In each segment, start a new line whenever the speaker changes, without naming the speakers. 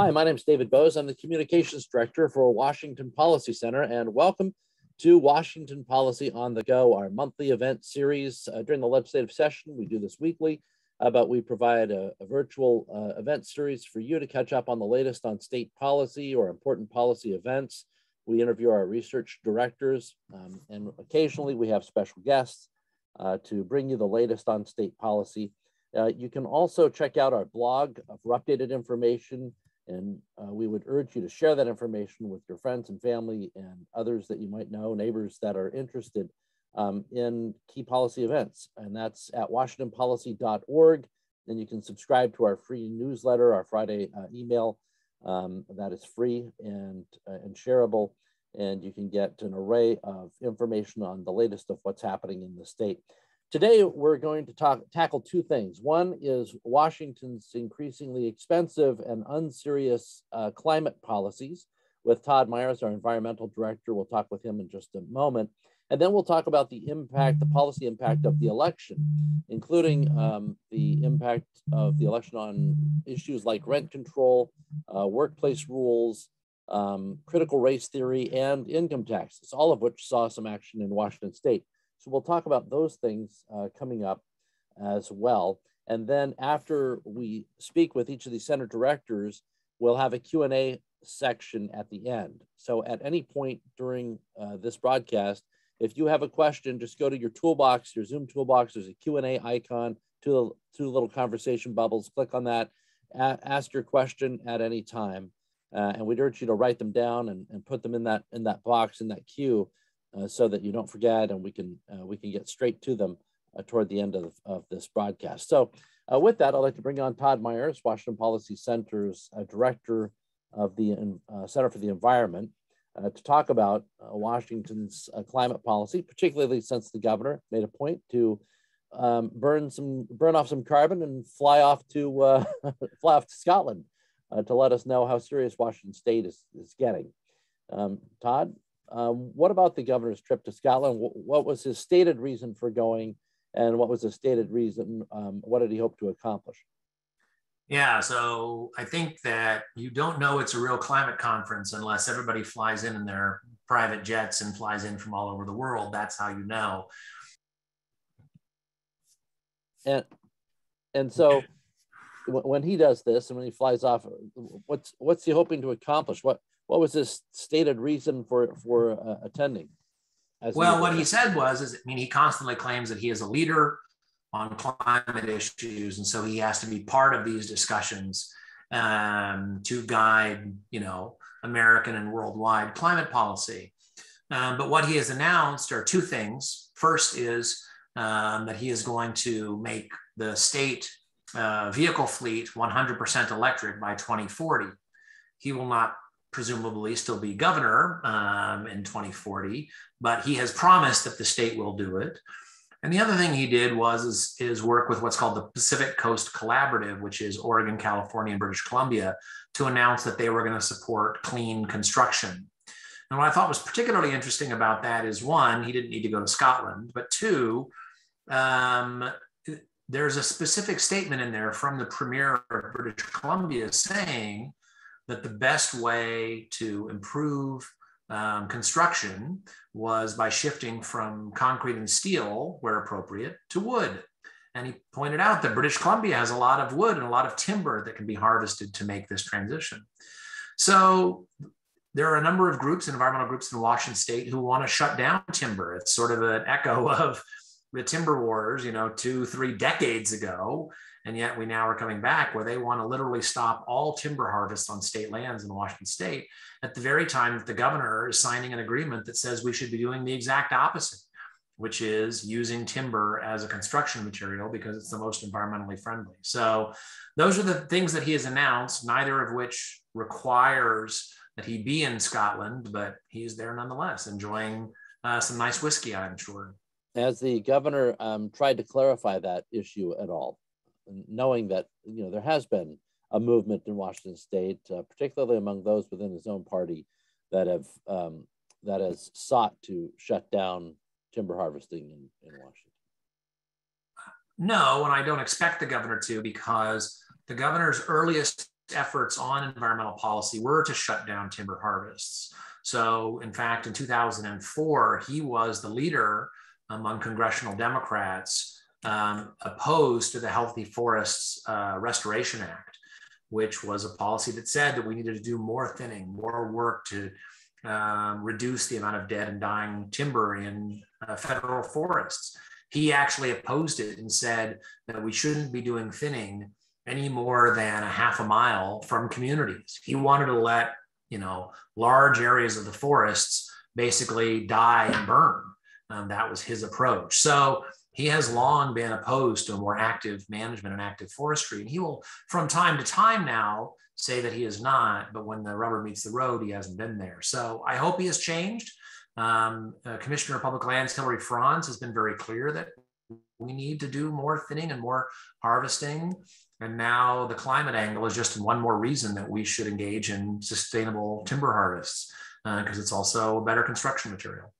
Hi, my name is David Boze. I'm the Communications Director for Washington Policy Center, and welcome to Washington Policy on the Go, our monthly event series uh, during the legislative session. We do this weekly, uh, but we provide a, a virtual uh, event series for you to catch up on the latest on state policy or important policy events. We interview our research directors, um, and occasionally we have special guests uh, to bring you the latest on state policy. Uh, you can also check out our blog for updated information and uh, we would urge you to share that information with your friends and family and others that you might know, neighbors that are interested um, in key policy events. And that's at washingtonpolicy.org. And you can subscribe to our free newsletter, our Friday uh, email um, that is free and, uh, and shareable. And you can get an array of information on the latest of what's happening in the state. Today, we're going to talk, tackle two things. One is Washington's increasingly expensive and unserious uh, climate policies with Todd Myers, our environmental director. We'll talk with him in just a moment. And then we'll talk about the impact, the policy impact of the election, including um, the impact of the election on issues like rent control, uh, workplace rules, um, critical race theory, and income taxes, all of which saw some action in Washington state. So we'll talk about those things uh, coming up as well. And then after we speak with each of these center directors, we'll have a Q&A section at the end. So at any point during uh, this broadcast, if you have a question, just go to your toolbox, your Zoom toolbox, there's a Q&A icon, two, two little conversation bubbles, click on that, ask your question at any time. Uh, and we'd urge you to write them down and, and put them in that, in that box, in that queue, so that you don't forget and we can uh, we can get straight to them uh, toward the end of, of this broadcast. So uh, with that, I'd like to bring on Todd Myers, Washington Policy Center's uh, director of the Center for the Environment, to talk about Washington's climate policy, particularly since the governor made a point to um, burn some burn off some carbon and fly off to fly off to Scotland to let us know how serious Washington State is, is getting. Um, Todd, um, what about the governor's trip to Scotland? What was his stated reason for going, and what was the stated reason? Um, what did he hope to accomplish?
Yeah, so I think that you don't know it's a real climate conference unless everybody flies in in their private jets and flies in from all over the world. That's how you know.
And and so when he does this and when he flies off, what's what's he hoping to accomplish? What what was his stated reason for for uh, attending?
well, what he said was, is I mean, he constantly claims that he is a leader on climate issues, and so he has to be part of these discussions um, to guide, you know, American and worldwide climate policy. Um, but what he has announced are two things. First is um, that he is going to make the state uh, vehicle fleet 100% electric by 2040. He will not presumably still be governor um, in 2040, but he has promised that the state will do it. And the other thing he did was is, is work with what's called the Pacific Coast Collaborative, which is Oregon, California, and British Columbia, to announce that they were going to support clean construction. And what I thought was particularly interesting about that is one, he didn't need to go to Scotland, but two, um, there's a specific statement in there from the Premier of British Columbia saying that the best way to improve um, construction was by shifting from concrete and steel, where appropriate, to wood. And he pointed out that British Columbia has a lot of wood and a lot of timber that can be harvested to make this transition. So there are a number of groups, environmental groups in Washington state, who want to shut down timber. It's sort of an echo of the timber wars, you know, two, three decades ago. And yet we now are coming back where they want to literally stop all timber harvests on state lands in Washington state at the very time that the governor is signing an agreement that says we should be doing the exact opposite, which is using timber as a construction material because it's the most environmentally friendly. So those are the things that he has announced, neither of which requires that he be in Scotland, but he's there nonetheless, enjoying uh, some nice whiskey, I'm sure.
Has the governor um, tried to clarify that issue at all? Knowing that you know there has been a movement in Washington State, uh, particularly among those within his own party, that have um, that has sought to shut down timber harvesting in, in Washington.
No, and I don't expect the governor to because the governor's earliest efforts on environmental policy were to shut down timber harvests. So, in fact, in 2004, he was the leader among congressional Democrats um, opposed to the Healthy Forests uh, Restoration Act, which was a policy that said that we needed to do more thinning, more work to um, reduce the amount of dead and dying timber in uh, federal forests. He actually opposed it and said that we shouldn't be doing thinning any more than a half a mile from communities. He wanted to let you know large areas of the forests basically die and burn. Um, that was his approach. So he has long been opposed to a more active management and active forestry, and he will, from time to time now, say that he is not. But when the rubber meets the road, he hasn't been there. So I hope he has changed. Um, uh, Commissioner of Public Lands Hilary Franz has been very clear that we need to do more thinning and more harvesting. And now the climate angle is just one more reason that we should engage in sustainable timber harvests because uh, it's also a better construction material.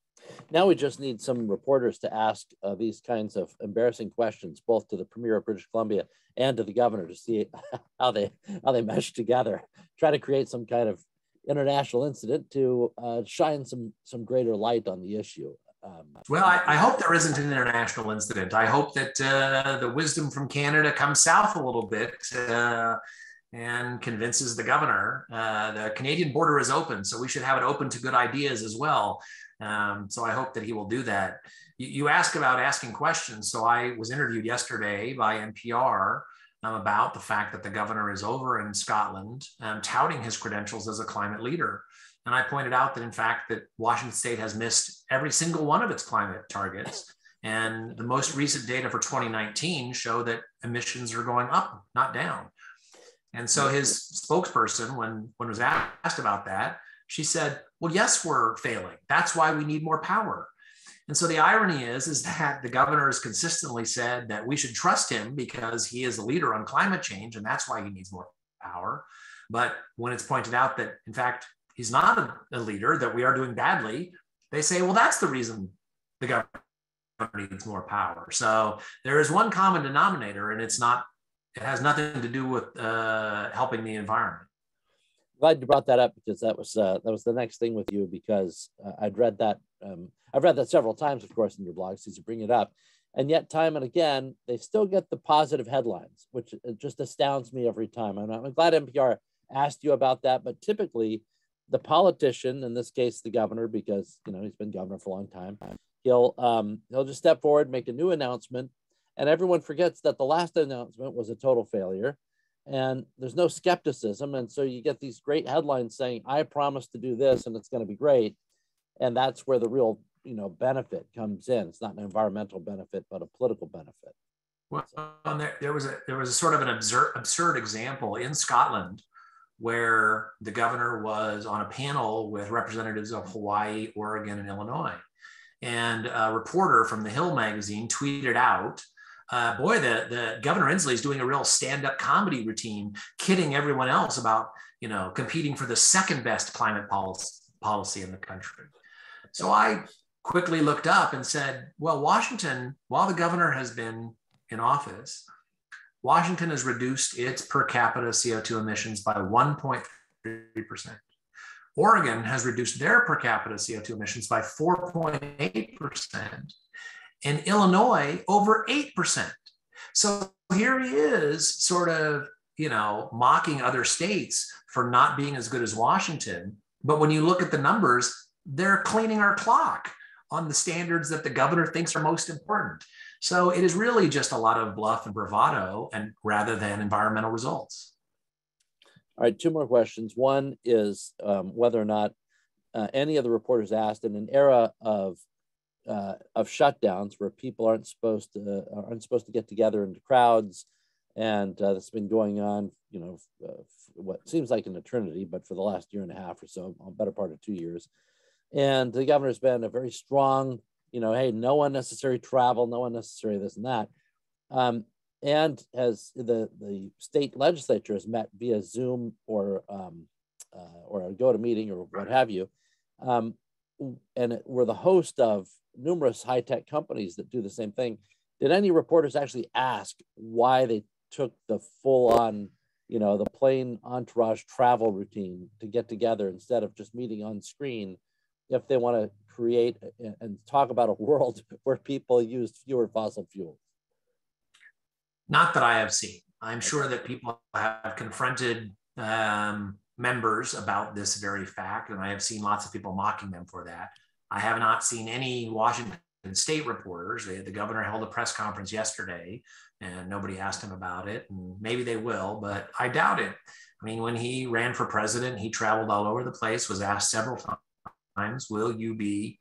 Now we just need some reporters to ask uh, these kinds of embarrassing questions, both to the Premier of British Columbia and to the governor to see how they how they mesh together. Try to create some kind of international incident to uh, shine some some greater light on the issue.
Um, well, I, I, hope there isn't an international incident. I hope that uh, the wisdom from Canada comes south a little bit uh, and convinces the governor. Uh, the Canadian border is open, so we should have it open to good ideas as well. Um, so I hope that he will do that. You, you ask about asking questions. So I was interviewed yesterday by NPR um, about the fact that the governor is over in Scotland um, touting his credentials as a climate leader. And I pointed out that, in fact, that Washington State has missed every single one of its climate targets. And the most recent data for 2019 show that emissions are going up, not down. And so his spokesperson, when, when was asked about that, she said, well, yes, we're failing. That's why we need more power. And so the irony is, is that the governor has consistently said that we should trust him because he is a leader on climate change, and that's why he needs more power. But when it's pointed out that, in fact, he's not a, a leader, that we are doing badly, they say, well, that's the reason the governor needs more power. So there is one common denominator, and it's not, it has nothing to do with uh, helping the environment
glad you brought that up because that was uh, that was the next thing with you because uh, I'd read that um, I've read that several times, of course, in your blog since you bring it up, and yet time and again they still get the positive headlines, which just astounds me every time. I'm, I'm glad NPR asked you about that, but typically the politician, in this case the governor, because you know he's been governor for a long time, he'll um, he'll just step forward, make a new announcement, and everyone forgets that the last announcement was a total failure and there's no skepticism and so you get these great headlines saying i promise to do this and it's going to be great and that's where the real you know benefit comes in. It's not an environmental benefit but a political benefit.
Well there, there was a there was a sort of an absurd absurd example in scotland where the governor was on a panel with representatives of hawaii oregon and illinois and a reporter from the hill magazine tweeted out uh, boy, the, the Governor Inslee is doing a real stand-up comedy routine, kidding everyone else about, you know, competing for the second best climate policy, policy in the country. So I quickly looked up and said, well, Washington, while the governor has been in office, Washington has reduced its per capita CO2 emissions by 1.3%. Oregon has reduced their per capita CO2 emissions by 4.8% and Illinois over 8%. So here he is sort of, you know, mocking other states for not being as good as Washington. But when you look at the numbers, they're cleaning our clock on the standards that the governor thinks are most important. So it is really just a lot of bluff and bravado and rather than environmental results.
All right, two more questions. One is um, whether or not uh, any of the reporters asked in an era of uh, of shutdowns where people aren't supposed to uh, aren't supposed to get together into crowds, and uh, that's been going on, you know, uh, what seems like an eternity, but for the last year and a half or so, a better part of two years. And the governor's been a very strong, you know, hey, no unnecessary travel, no unnecessary this and that. Um, and as the the state legislature has met via Zoom or um, uh, or a GoToMeeting or what have you, um, and we're the host of numerous high tech companies that do the same thing. Did any reporters actually ask why they took the full on, you know, the plane entourage travel routine to get together instead of just meeting on screen if they want to create and talk about a world where people use fewer fossil fuels?
Not that I have seen. I'm sure that people have confronted um, members about this very fact, and I have seen lots of people mocking them for that. I have not seen any Washington state reporters. They, the governor held a press conference yesterday, and nobody asked him about it. And maybe they will, but I doubt it. I mean, when he ran for president, he traveled all over the place, was asked several times, Will you be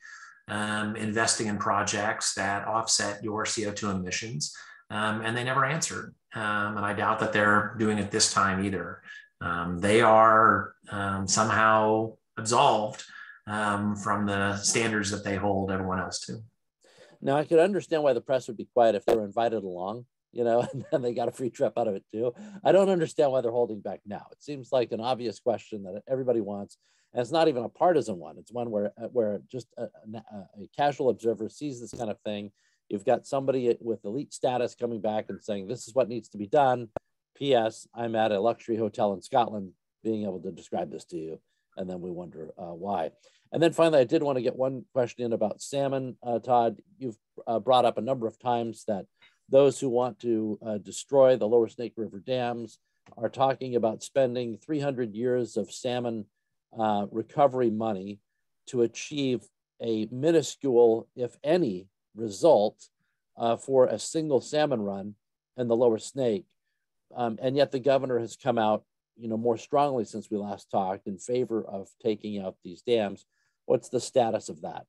um, investing in projects that offset your CO2 emissions? Um, and they never answered. Um, and I doubt that they're doing it this time either. Um, they are um, somehow absolved um, from the standards that they hold everyone else to.
Now, I could understand why the press would be quiet if they were invited along, you know, and they got a free trip out of it too. I don't understand why they're holding back now. It seems like an obvious question that everybody wants. And it's not even a partisan one. It's one where, where just a, a casual observer sees this kind of thing You've got somebody with elite status coming back and saying, this is what needs to be done. P.S. I'm at a luxury hotel in Scotland, being able to describe this to you. And then we wonder uh, why. And then finally, I did want to get one question in about salmon. Uh, Todd, you've uh, brought up a number of times that those who want to uh, destroy the lower Snake River dams are talking about spending 300 years of salmon uh, recovery money to achieve a minuscule, if any, result uh, for a single salmon run in the lower snake. Um, and yet the governor has come out, you know, more strongly since we last talked in favor of taking out these dams. What's the status of that?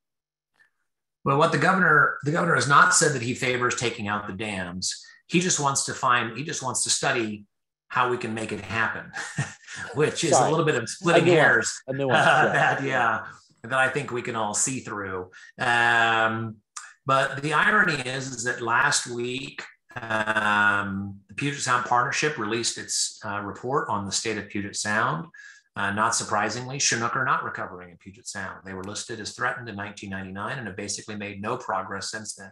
Well, what the governor, the governor has not said that he favors taking out the dams. He just wants to find, he just wants to study how we can make it happen, which is Sorry. a little bit of splitting hairs. A nuance, uh, yeah. that, yeah, that I think we can all see through. Um, but the irony is, is that last week, um, the Puget Sound Partnership released its uh, report on the state of Puget Sound. Uh, not surprisingly, Chinook are not recovering in Puget Sound. They were listed as threatened in 1999 and have basically made no progress since then.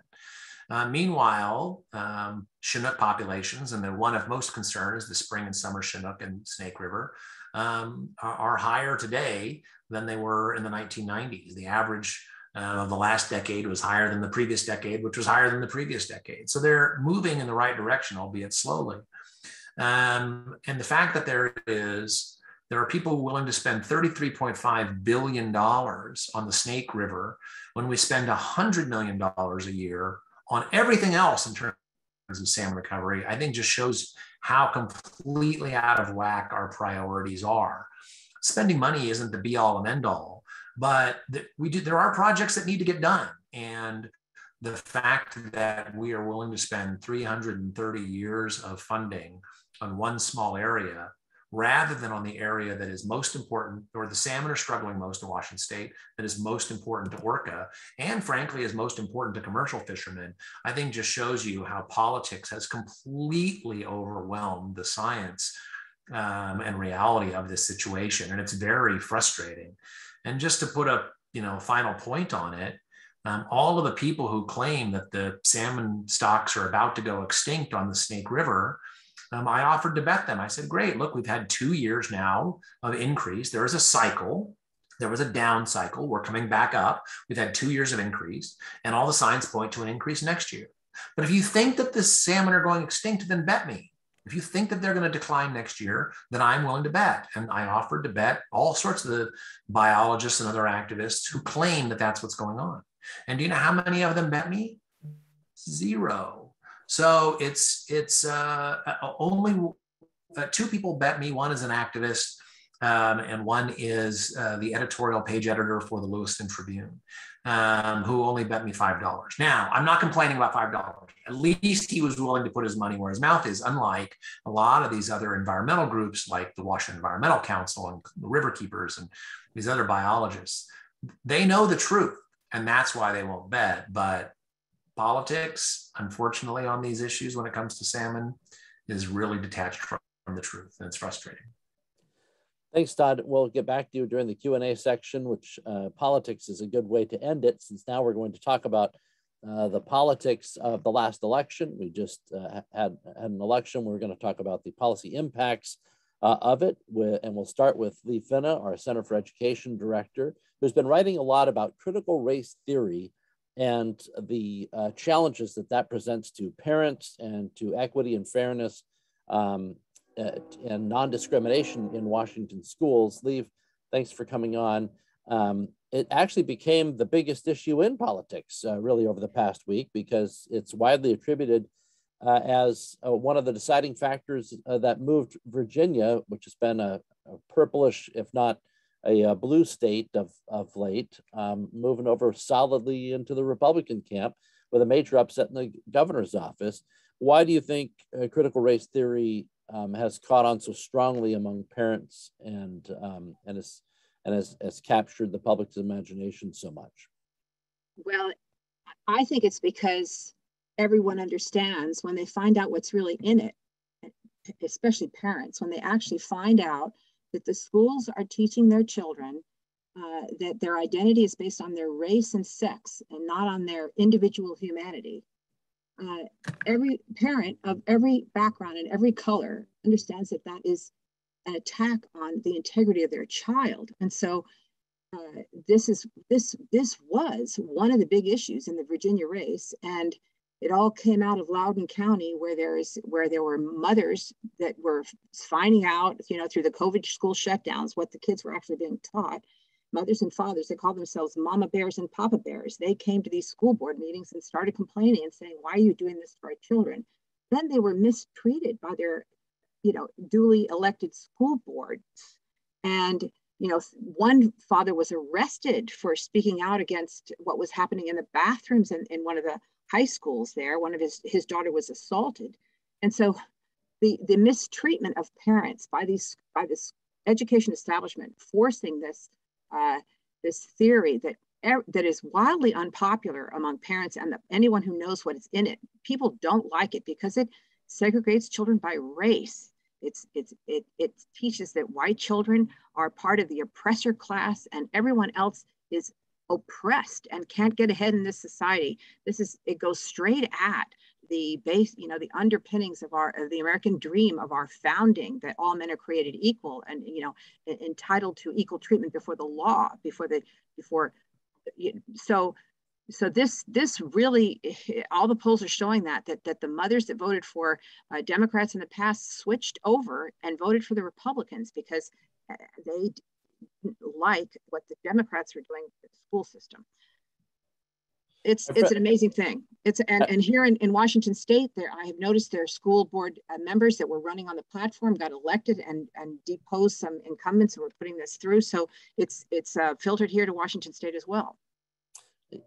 Uh, meanwhile, um, Chinook populations, and the one of most concern is the spring and summer Chinook and Snake River, um, are, are, higher today than they were in the 1990s. The average uh, the last decade was higher than the previous decade, which was higher than the previous decade. So they're moving in the right direction, albeit slowly. Um, and the fact that there is there are people willing to spend $33.5 billion on the Snake River when we spend $100 million a year on everything else in terms of salmon recovery, I think just shows how completely out of whack our priorities are. Spending money isn't the be all and end all but we do there are projects that need to get done. And the fact that we are willing to spend 330 years of funding on one small area rather than on the area that is most important or the salmon are struggling most in washington state that is most important to orca and frankly is most important to commercial fishermen i think just shows you how politics has completely overwhelmed the science um, and reality of this situation and it's very frustrating and just to put a you know final point on it, um, all of the people who claim that the salmon stocks are about to go extinct on the Snake River, um, I offered to bet them. I said, "Great, look, we've had two years now of increase. There is a cycle." There was a down cycle. We're coming back up. We've had two years of increase, and all the signs point to an increase next year. But if you think that the salmon are going extinct, then bet me. If you think that they're going to decline next year, then I'm willing to bet. And I offered to bet all sorts of the biologists and other activists who claim that that's what's going on. And do you know how many of them bet me? Zero. So it's it's uh, uh only uh, two people bet me. One is an activist, um, and one is uh, the editorial page editor for the Lewiston Tribune um, who only bet me $5. Now, I'm not complaining about $5. At least he was willing to put his money where his mouth is, unlike a lot of these other environmental groups like the Washington Environmental Council and the River Keepers and these other biologists. They know the truth, and that's why they won't bet. But politics, unfortunately, on these issues when it comes to salmon, is really detached from the truth, and it's frustrating.
Thanks, Todd. We'll get back to you during the Q&A section, which uh, politics is a good way to end it, since now we're going to talk about uh, the politics of the last election. We just uh, had, had an election. We're going to talk about the policy impacts uh, of it. And we'll start with Liv Finne, our Center for Education Director, who's been writing a lot about critical race theory and the uh, challenges that that presents to parents and to equity and fairness um, and non-discrimination in Washington schools. Liv, thanks for coming on. Um, it actually became the biggest issue in politics uh, really over the past week because it's widely attributed uh, as uh, one of the deciding factors uh, that moved Virginia, which has been a, a purplish, if not a, a, blue state of, of late, um, moving over solidly into the Republican camp with a major upset in the governor's office. Why do you think uh, critical race theory um, has caught on so strongly among parents and, um, and, has, and has, has captured the public's imagination so much?
Well, I think it's because everyone understands when they find out what's really in it, especially parents, when they actually find out that the schools are teaching their children uh, that their identity is based on their race and sex and not on their individual humanity. Uh, every parent of every background and every color understands that that is an attack on the integrity of their child. And so uh, this is this this was one of the big issues in the Virginia race. And it all came out of Loudoun County, where there is where there were mothers that were finding out, you know, through the COVID school shutdowns, what the kids were actually being taught. Mothers and fathers, they call themselves mama bears and papa bears. They came to these school board meetings and started complaining and saying, "Why are you doing this to our children?" Then they were mistreated by their, you know, duly elected school boards, and you know, one father was arrested for speaking out against what was happening in the bathrooms in, in one of the high schools there. One of his, his daughter was assaulted. And so the, the mistreatment of parents by these by this education establishment forcing this uh, this theory that that is wildly unpopular among parents and the, anyone who knows what is in it. People don't like it because it segregates children by race. It's, it's, it, it teaches that white children are part of the oppressor class and everyone else is oppressed and can't get ahead in this society. This is it goes straight at the base, you know, the underpinnings of our of the American dream of our founding that all men are created equal and you know entitled to equal treatment before the law, before the before so so this this really all the polls are showing that that that the mothers that voted for uh, Democrats in the past switched over and voted for the Republicans because uh, they like what the Democrats were doing with the school system. It's it's an amazing thing. It's and, and here in, in Washington State, there I have noticed there are school board uh, members that were running on the platform got elected and and deposed some incumbents who were putting this through. So it's it's uh, filtered here to Washington State as well.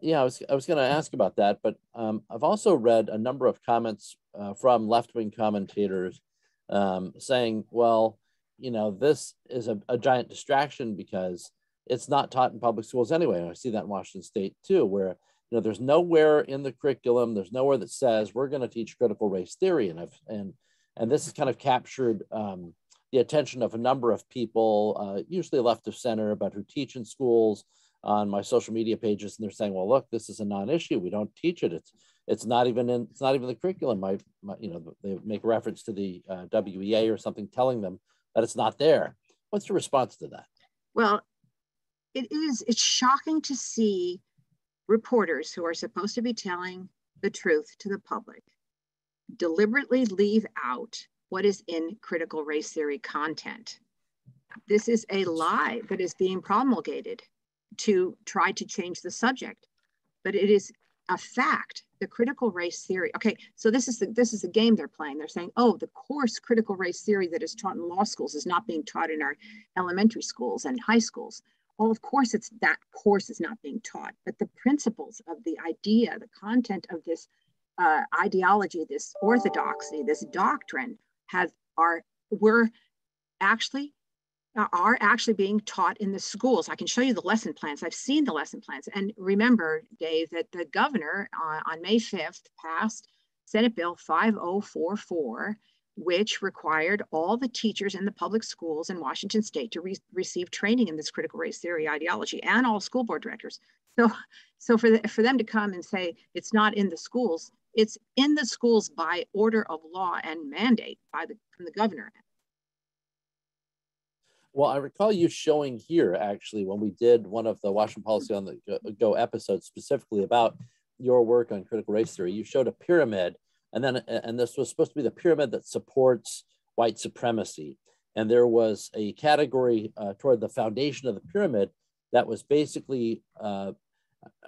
Yeah, I was I was going to ask about that, but um, I've also read a number of comments uh, from left wing commentators um, saying, well, you know, this is a, a giant distraction because it's not taught in public schools anyway. And I see that in Washington State too, where you know there's nowhere in the curriculum, there's nowhere that says we're going to teach critical race theory, and I've, and and this has kind of captured um, the attention of a number of people, uh, usually left of center, but who teach in schools on my social media pages, and they're saying, well, look, this is a non-issue. We don't teach it. It's it's not even in it's not even the curriculum. My, my you know they make reference to the uh, WEA or something telling them that it's not there. What's your response to that?
Well, it is, it's shocking to see reporters who are supposed to be telling the truth to the public deliberately leave out what is in critical race theory content. This is a lie that is being promulgated to try to change the subject, but it is a fact the critical race theory. Okay, so this is the this is the game they're playing. They're saying, oh, the course critical race theory that is taught in law schools is not being taught in our elementary schools and high schools. Well, of course, it's that course is not being taught, but the principles of the idea, the content of this uh, ideology, this orthodoxy, this doctrine, have are were actually are actually being taught in the schools. I can show you the lesson plans. I've seen the lesson plans. And remember, Dave, that the governor uh, on May 5th passed Senate Bill 5044, which required all the teachers in the public schools in Washington state to re receive training in this critical race theory ideology and all school board directors. So, so for, the, for them to come and say it's not in the schools, it's in the schools by order of law and mandate by the, from the governor
Well, I recall you showing here actually when we did one of the Washington Policy on the Go episodes specifically about your work on critical race theory. You showed a pyramid, and then and this was supposed to be the pyramid that supports white supremacy. And there was a category uh, toward the foundation of the pyramid that was basically, uh,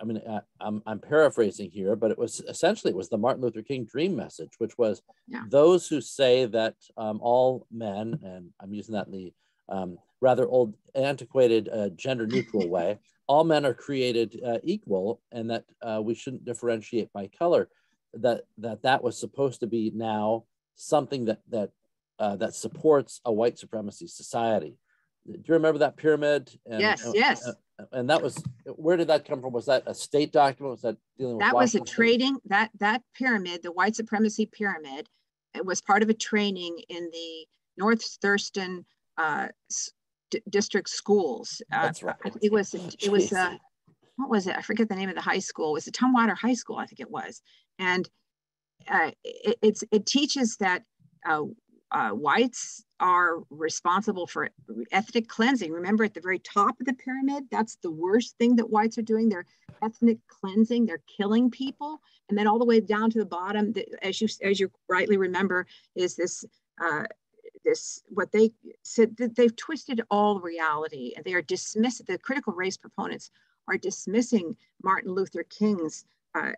I mean, I, am I'm paraphrasing here, but it was essentially it was the Martin Luther King dream message, which was yeah. those who say that um, all men, and I'm using that in the um, rather old, antiquated, uh, gender neutral way, all men are created uh, equal, and that uh, we shouldn't differentiate by color. That that that was supposed to be now something that that uh, that supports a white supremacy society. Do you remember that pyramid?
And, yes, yes.
and that was where did that come from? Was that a state document? Was that dealing with
that
Washington
was a trading that that pyramid, the white supremacy pyramid, it was part of a training in the North Thurston uh, district schools.
Uh, That's right.
It was it was uh, what was it? I forget the name of the high school. It was the Tumwater High School, I think it was, and uh, it, it teaches that uh, uh, whites are responsible for ethnic cleansing. Remember, at the very top of the pyramid, that's the worst thing that whites are doing. They're ethnic cleansing. They're killing people, and then all the way down to the bottom, the, as you as you rightly remember, is this uh, this what they said that they've twisted all reality and they are dismissing the critical race proponents are dismissing Martin Luther King's uh,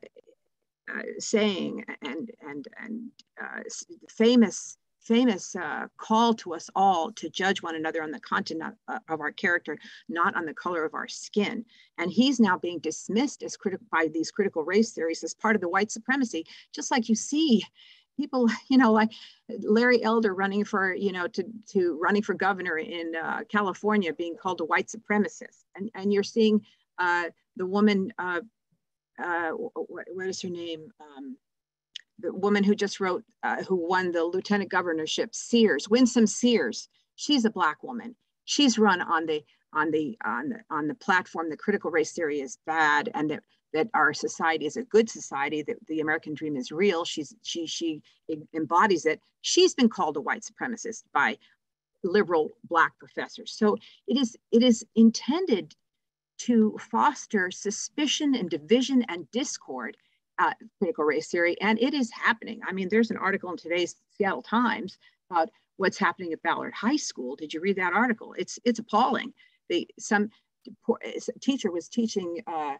uh, saying and and and uh, famous famous uh, call to us all to judge one another on the content of, of, our character, not on the color of our skin. And he's now being dismissed as critical by these critical race theories as part of the white supremacy, just like you see people, you know, like Larry Elder running for, you know, to, to running for governor in uh, California being called a white supremacist. And, and you're seeing uh, the woman, uh, what, what is her name? Um, the woman who just wrote, uh, who won the lieutenant governorship, Sears, Winsome Sears. She's a black woman. She's run on the on the on the on the platform that critical race theory is bad and that that our society is a good society, that the American dream is real. She's she she embodies it. She's been called a white supremacist by liberal black professors. So it is it is intended to foster suspicion and division and discord critical race theory, and it is happening. I mean, there's an article in today's Seattle Times about what's happening at Ballard High School. Did you read that article? It's it's appalling. The some teacher was teaching uh,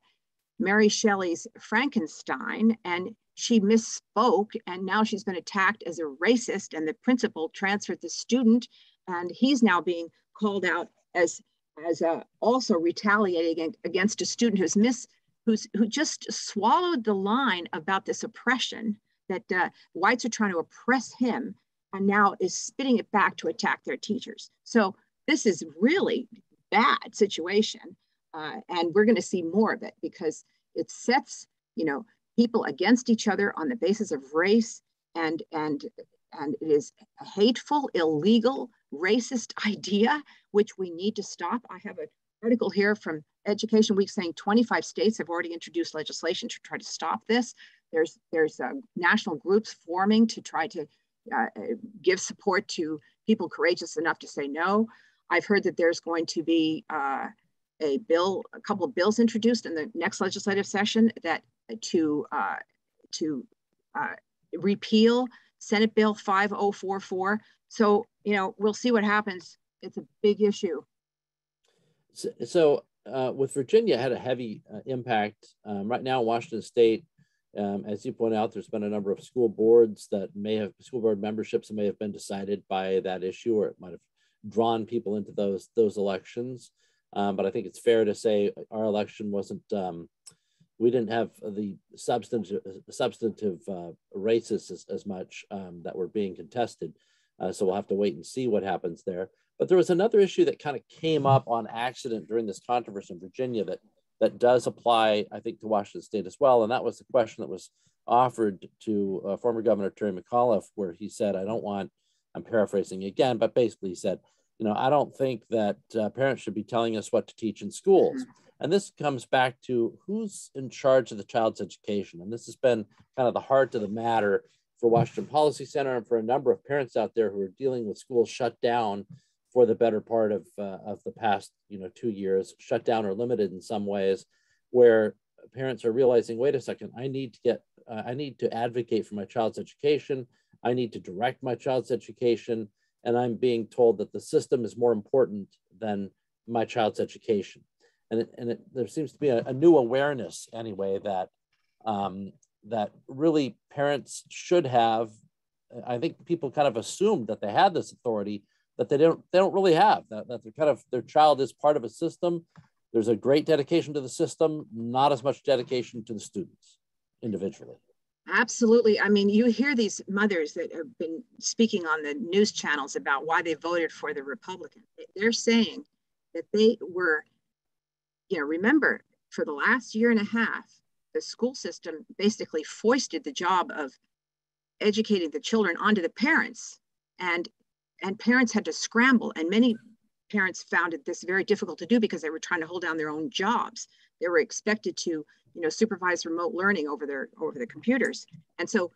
Mary Shelley's Frankenstein, and she misspoke, and now she's been attacked as a racist. And the principal transferred the student, and he's now being called out as as uh, also retaliating against a student who's miss who's who just swallowed the line about this oppression that uh, whites are trying to oppress him and now is spitting it back to attack their teachers. So this is really bad situation uh, and we're going to see more of it because it sets you know people against each other on the basis of race and and and it is hateful illegal racist idea which we need to stop i have an article here from Education Week saying 25 states have already introduced legislation to try to stop this. There's, there's uh, national groups forming to try to uh, give support to people courageous enough to say no. I've heard that there's going to be uh, a bill, a couple of bills introduced in the next legislative session that to uh, to uh, repeal Senate Bill 5044. So you know we'll see what happens. It's a big issue.
So, so uh, with Virginia had a heavy uh, impact. Um, right now, Washington State, um, as you point out, there's been a number of school boards that may have school board memberships that may have been decided by that issue, or it might have drawn people into those those elections. Um, but I think it's fair to say our election wasn't. Um, we didn't have the substantive substantive uh, races as, as much um, that were being contested. Uh, so we'll have to wait and see what happens there. But there was another issue that kind of came up on accident during this controversy in Virginia that that does apply, I think, to Washington State as well. And that was the question that was offered to uh, former Governor Terry McAuliffe, where he said, "I don't want." I'm paraphrasing again, but basically he said, "You know, I don't think that uh, parents should be telling us what to teach in schools." Mm-hmm. And this comes back to who's in charge of the child's education. And this has been kind of the heart of the matter for Washington Policy Center and for a number of parents out there who are dealing with schools shut down for the better part of uh, of the past you know two years, shut down or limited in some ways, where parents are realizing, wait a second, I need to get, uh, I need to advocate for my child's education. I need to direct my child's education, and I'm being told that the system is more important than my child's education. And, it, and it, there seems to be a, a new awareness anyway that um, that really parents should have. I think people kind of assumed that they had this authority that they don't they don't really have that, that they're kind of their child is part of a system. There's a great dedication to the system not as much dedication to the students individually.
Absolutely. I mean you hear these mothers that have been speaking on the news channels about why they voted for the republican. They're saying that they were you know remember for the last year and a half the school system basically foisted the job of educating the children onto the parents. And and parents had to scramble. And many parents found it this very difficult to do because they were trying to hold down their own jobs. They were expected to you know supervise remote learning over their over the computers. And so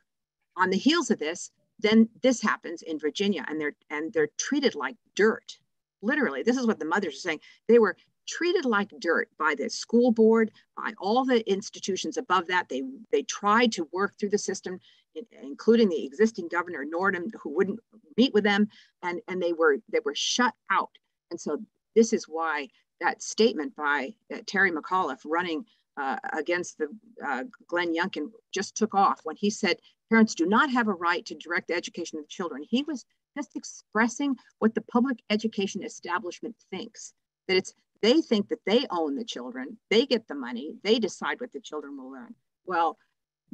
on the heels of this then this happens in virginia and they're and they're treated like dirt. Literally this is what the mothers are saying. They were treated like dirt by the school board by all the institutions above that they they tried to work through the system including the existing governor Northam, who wouldn't meet with them, and and they were they were shut out. And so this is why that statement by uh, Terry McAuliffe running uh, against the uh, Glenn Youngkin just took off when he said parents do not have a right to direct the education of children. He was just expressing what the public education establishment thinks that it's they think that they own the children, they get the money, they decide what the children will learn. Well,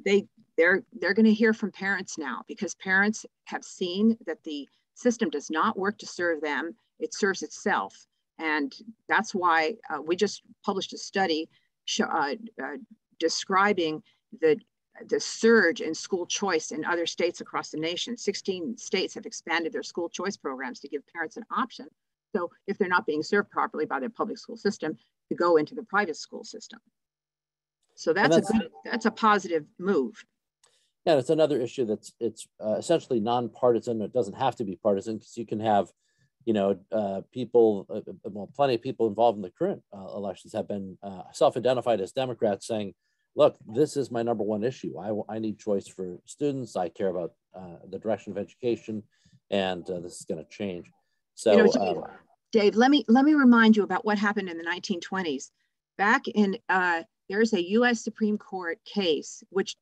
they they're they're going to hear from parents now because parents have seen that the system does not work to serve them it serves itself and that's why uh, we just published a study uh, uh, describing the the surge in school choice in other states across the nation 16 states have expanded their school choice programs to give parents an option so if they're not being served properly by their public school system to go into the private school system so that's, that's a good, that's a positive move.
Yeah, it's another issue that's it's uh, essentially nonpartisan. It doesn't have to be partisan because you can have, you know, uh, people, uh, uh, well, plenty of people involved in the current uh, elections have been uh, self-identified as Democrats, saying, "Look, this is my number one issue. I I need choice for students. I care about the direction of education, and this is going to change." So, you know,
um, Dave, let me let me remind you about what happened in the 1920s. Back in there's a U.S. Supreme Court case which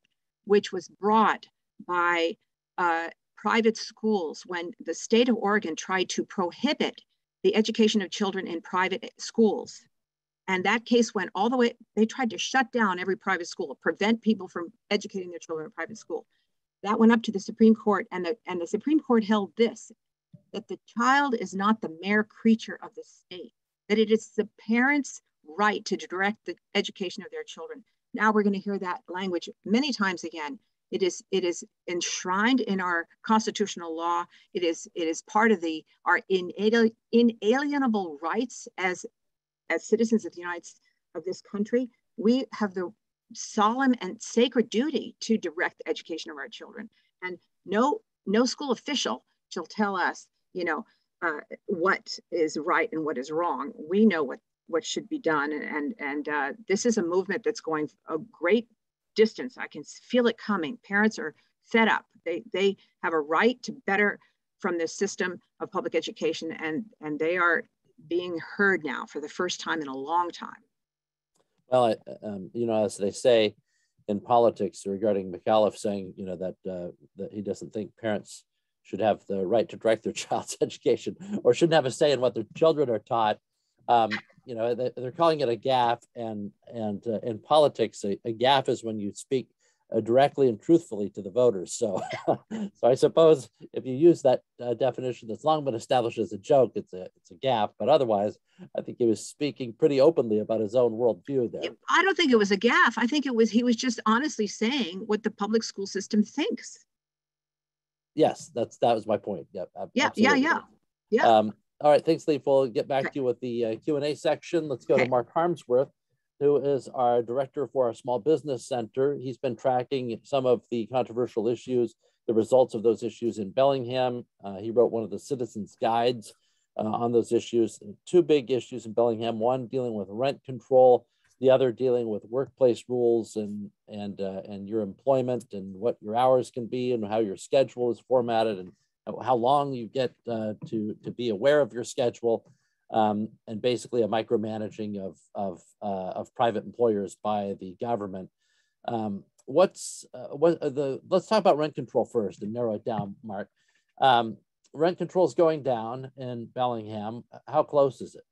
which was brought by uh, private schools when the state of Oregon tried to prohibit the education of children in private schools. And that case went all the way, they tried to shut down every private school, prevent people from educating their children in private school. That went up to the Supreme Court, and the, and the Supreme Court held this that the child is not the mere creature of the state, that it is the parents' right to direct the education of their children. Now we're going to hear that language many times again. It is it is enshrined in our constitutional law. It is it is part of the our inalienable rights as as citizens of the United of this country. We have the solemn and sacred duty to direct the education of our children. And no no school official shall tell us, you know, uh, what is right and what is wrong. We know what what should be done. And, and uh, this is a movement that's going a great distance. I can feel it coming. Parents are fed up. They, they have a right to better from the system of public education and, and they are being heard now for the first time in a long time.
Well, um, you know, as they say in politics regarding McAuliffe saying, you know, that, uh, that he doesn't think parents should have the right to direct their child's education or shouldn't have a say in what their children are taught. Um, you know they're calling it a gaffe and and uh, in politics a, a gaffe is when you speak uh, directly and truthfully to the voters. So so i suppose if you use that uh, definition that's long been established as a joke it's a it's a gaffe but otherwise i think he was speaking pretty openly about his own worldview there.
I don't think it was a gaffe. I think it was he was just honestly saying what the public school system thinks
yes that's that was my point yeah
yeah yeah yeah yeah
um, all right, thanks, Liv. We'll get back to you with the uh, Q&A section. Let's go okay. to Mark Harmsworth, who is our director for our Small Business Center. He's been tracking some of the controversial issues, the results of those issues in Bellingham. Uh, he wrote one of the citizens' guides uh, on those issues. Two big issues in Bellingham: one dealing with rent control, the other dealing with workplace rules and and uh, and your employment and what your hours can be and how your schedule is formatted and how long you get uh, to to be aware of your schedule. Um, and basically a micromanaging of of, uh, of private employers by the government. Um, what's uh, what uh, the let's talk about rent control first and narrow it down, Mark. Um, rent control is going down in Bellingham. How close is it?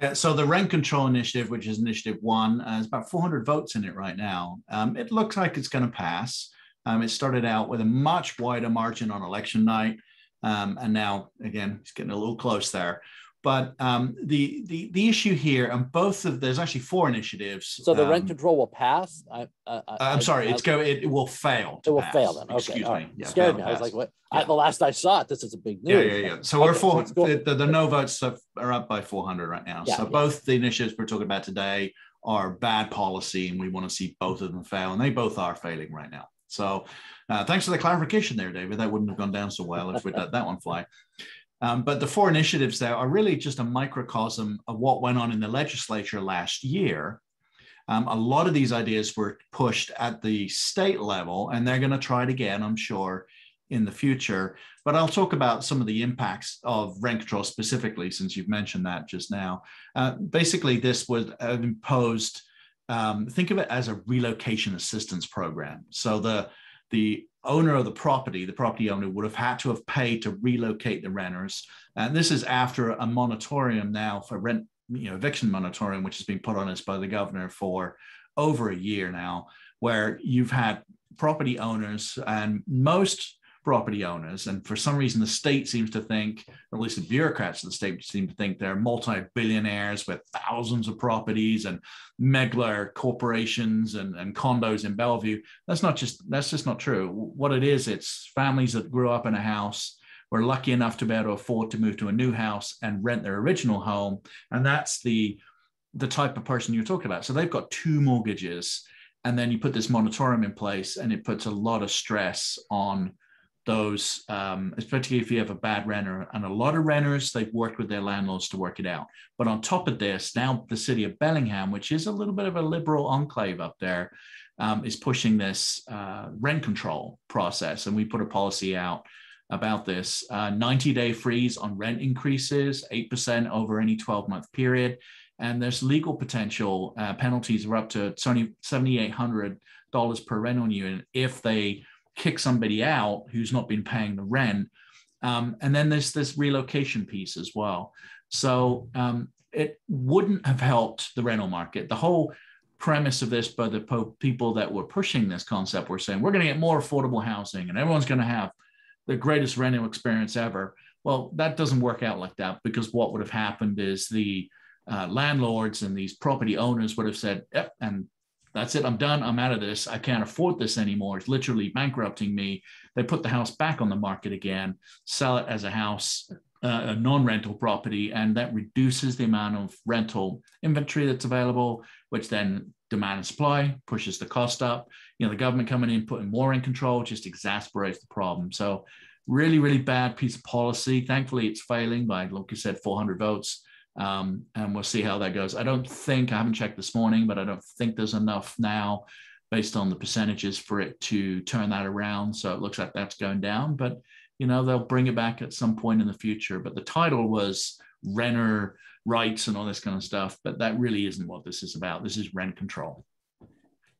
Yeah, so the rent control initiative, which is initiative one, uh, has about 400 votes in it right now. Um, it looks like it's going to pass. Um, it started out with a much wider margin on election night, um, and now again it's getting a little close there. But um, the, the the issue here, and both of there's actually four initiatives.
So the rent um, control will pass. I,
I, am sorry, I, it's go. It, it, will fail.
It will
pass.
fail then. Okay,
excuse me. Yeah,
Scared me. I was like, what? Yeah. the last I saw it, this is a big news.
Yeah, yeah, yeah. So okay, we're four. So the, the, no votes are up by 400 right now. Yeah, so both the initiatives we're talking about today are bad policy, and we want to see both of them fail, and they both are failing right now. So, uh, thanks for the clarification there, David. That wouldn't have gone down so well if we let that one fly. Um, but the four initiatives there are really just a microcosm of what went on in the legislature last year. Um, a lot of these ideas were pushed at the state level, and they're going to try it again, I'm sure, in the future. But I'll talk about some of the impacts of rent control specifically, since you've mentioned that just now. Uh, basically, this was imposed. Um, think of it as a relocation assistance program. So the the owner of the property, the property owner, would have had to have paid to relocate the renters. And this is after a moratorium now for rent, you know, eviction moratorium, which has been put on us by the governor for over a year now, where you've had property owners and most property owners. And for some reason, the state seems to think, or at least the bureaucrats of the state seem to think they're multi-billionaires with thousands of properties and megler corporations and, and condos in Bellevue. That's not just that's just not true. What it is, it's families that grew up in a house were lucky enough to be able to afford to move to a new house and rent their original home. And that's the the type of person you're talking about. So they've got two mortgages and then you put this moratorium in place and it puts a lot of stress on those, um, especially if you have a bad renter. And a lot of renters, they've worked with their landlords to work it out. But on top of this, now the city of Bellingham, which is a little bit of a liberal enclave up there, um, is pushing this uh, rent control process. And we put a policy out about this uh, 90 day freeze on rent increases, 8% over any 12 month period. And there's legal potential uh, penalties are up to $7,800 per rental unit if they kick somebody out who's not been paying the rent. Um, and then there's this relocation piece as well. So um, it wouldn't have helped the rental market. The whole premise of this by the people that were pushing this concept were saying we're going to get more affordable housing and everyone's going to have the greatest rental experience ever. Well, that doesn't work out like that because what would have happened is the uh, landlords and these property owners would have said, yep, and that's it. I'm done. I'm out of this. I can't afford this anymore. It's literally bankrupting me. They put the house back on the market again, sell it as a house, uh, a non rental property, and that reduces the amount of rental inventory that's available, which then demand and supply pushes the cost up. You know, the government coming in, putting more in control just exasperates the problem. So, really, really bad piece of policy. Thankfully, it's failing by, like you said, 400 votes. Um, and we'll see how that goes. I don't think, I haven't checked this morning, but I don't think there's enough now based on the percentages for it to turn that around. So it looks like that's going down, but you know, they'll bring it back at some point in the future. But the title was renter rights and all this kind of stuff, but that really isn't what this is about. This is rent control.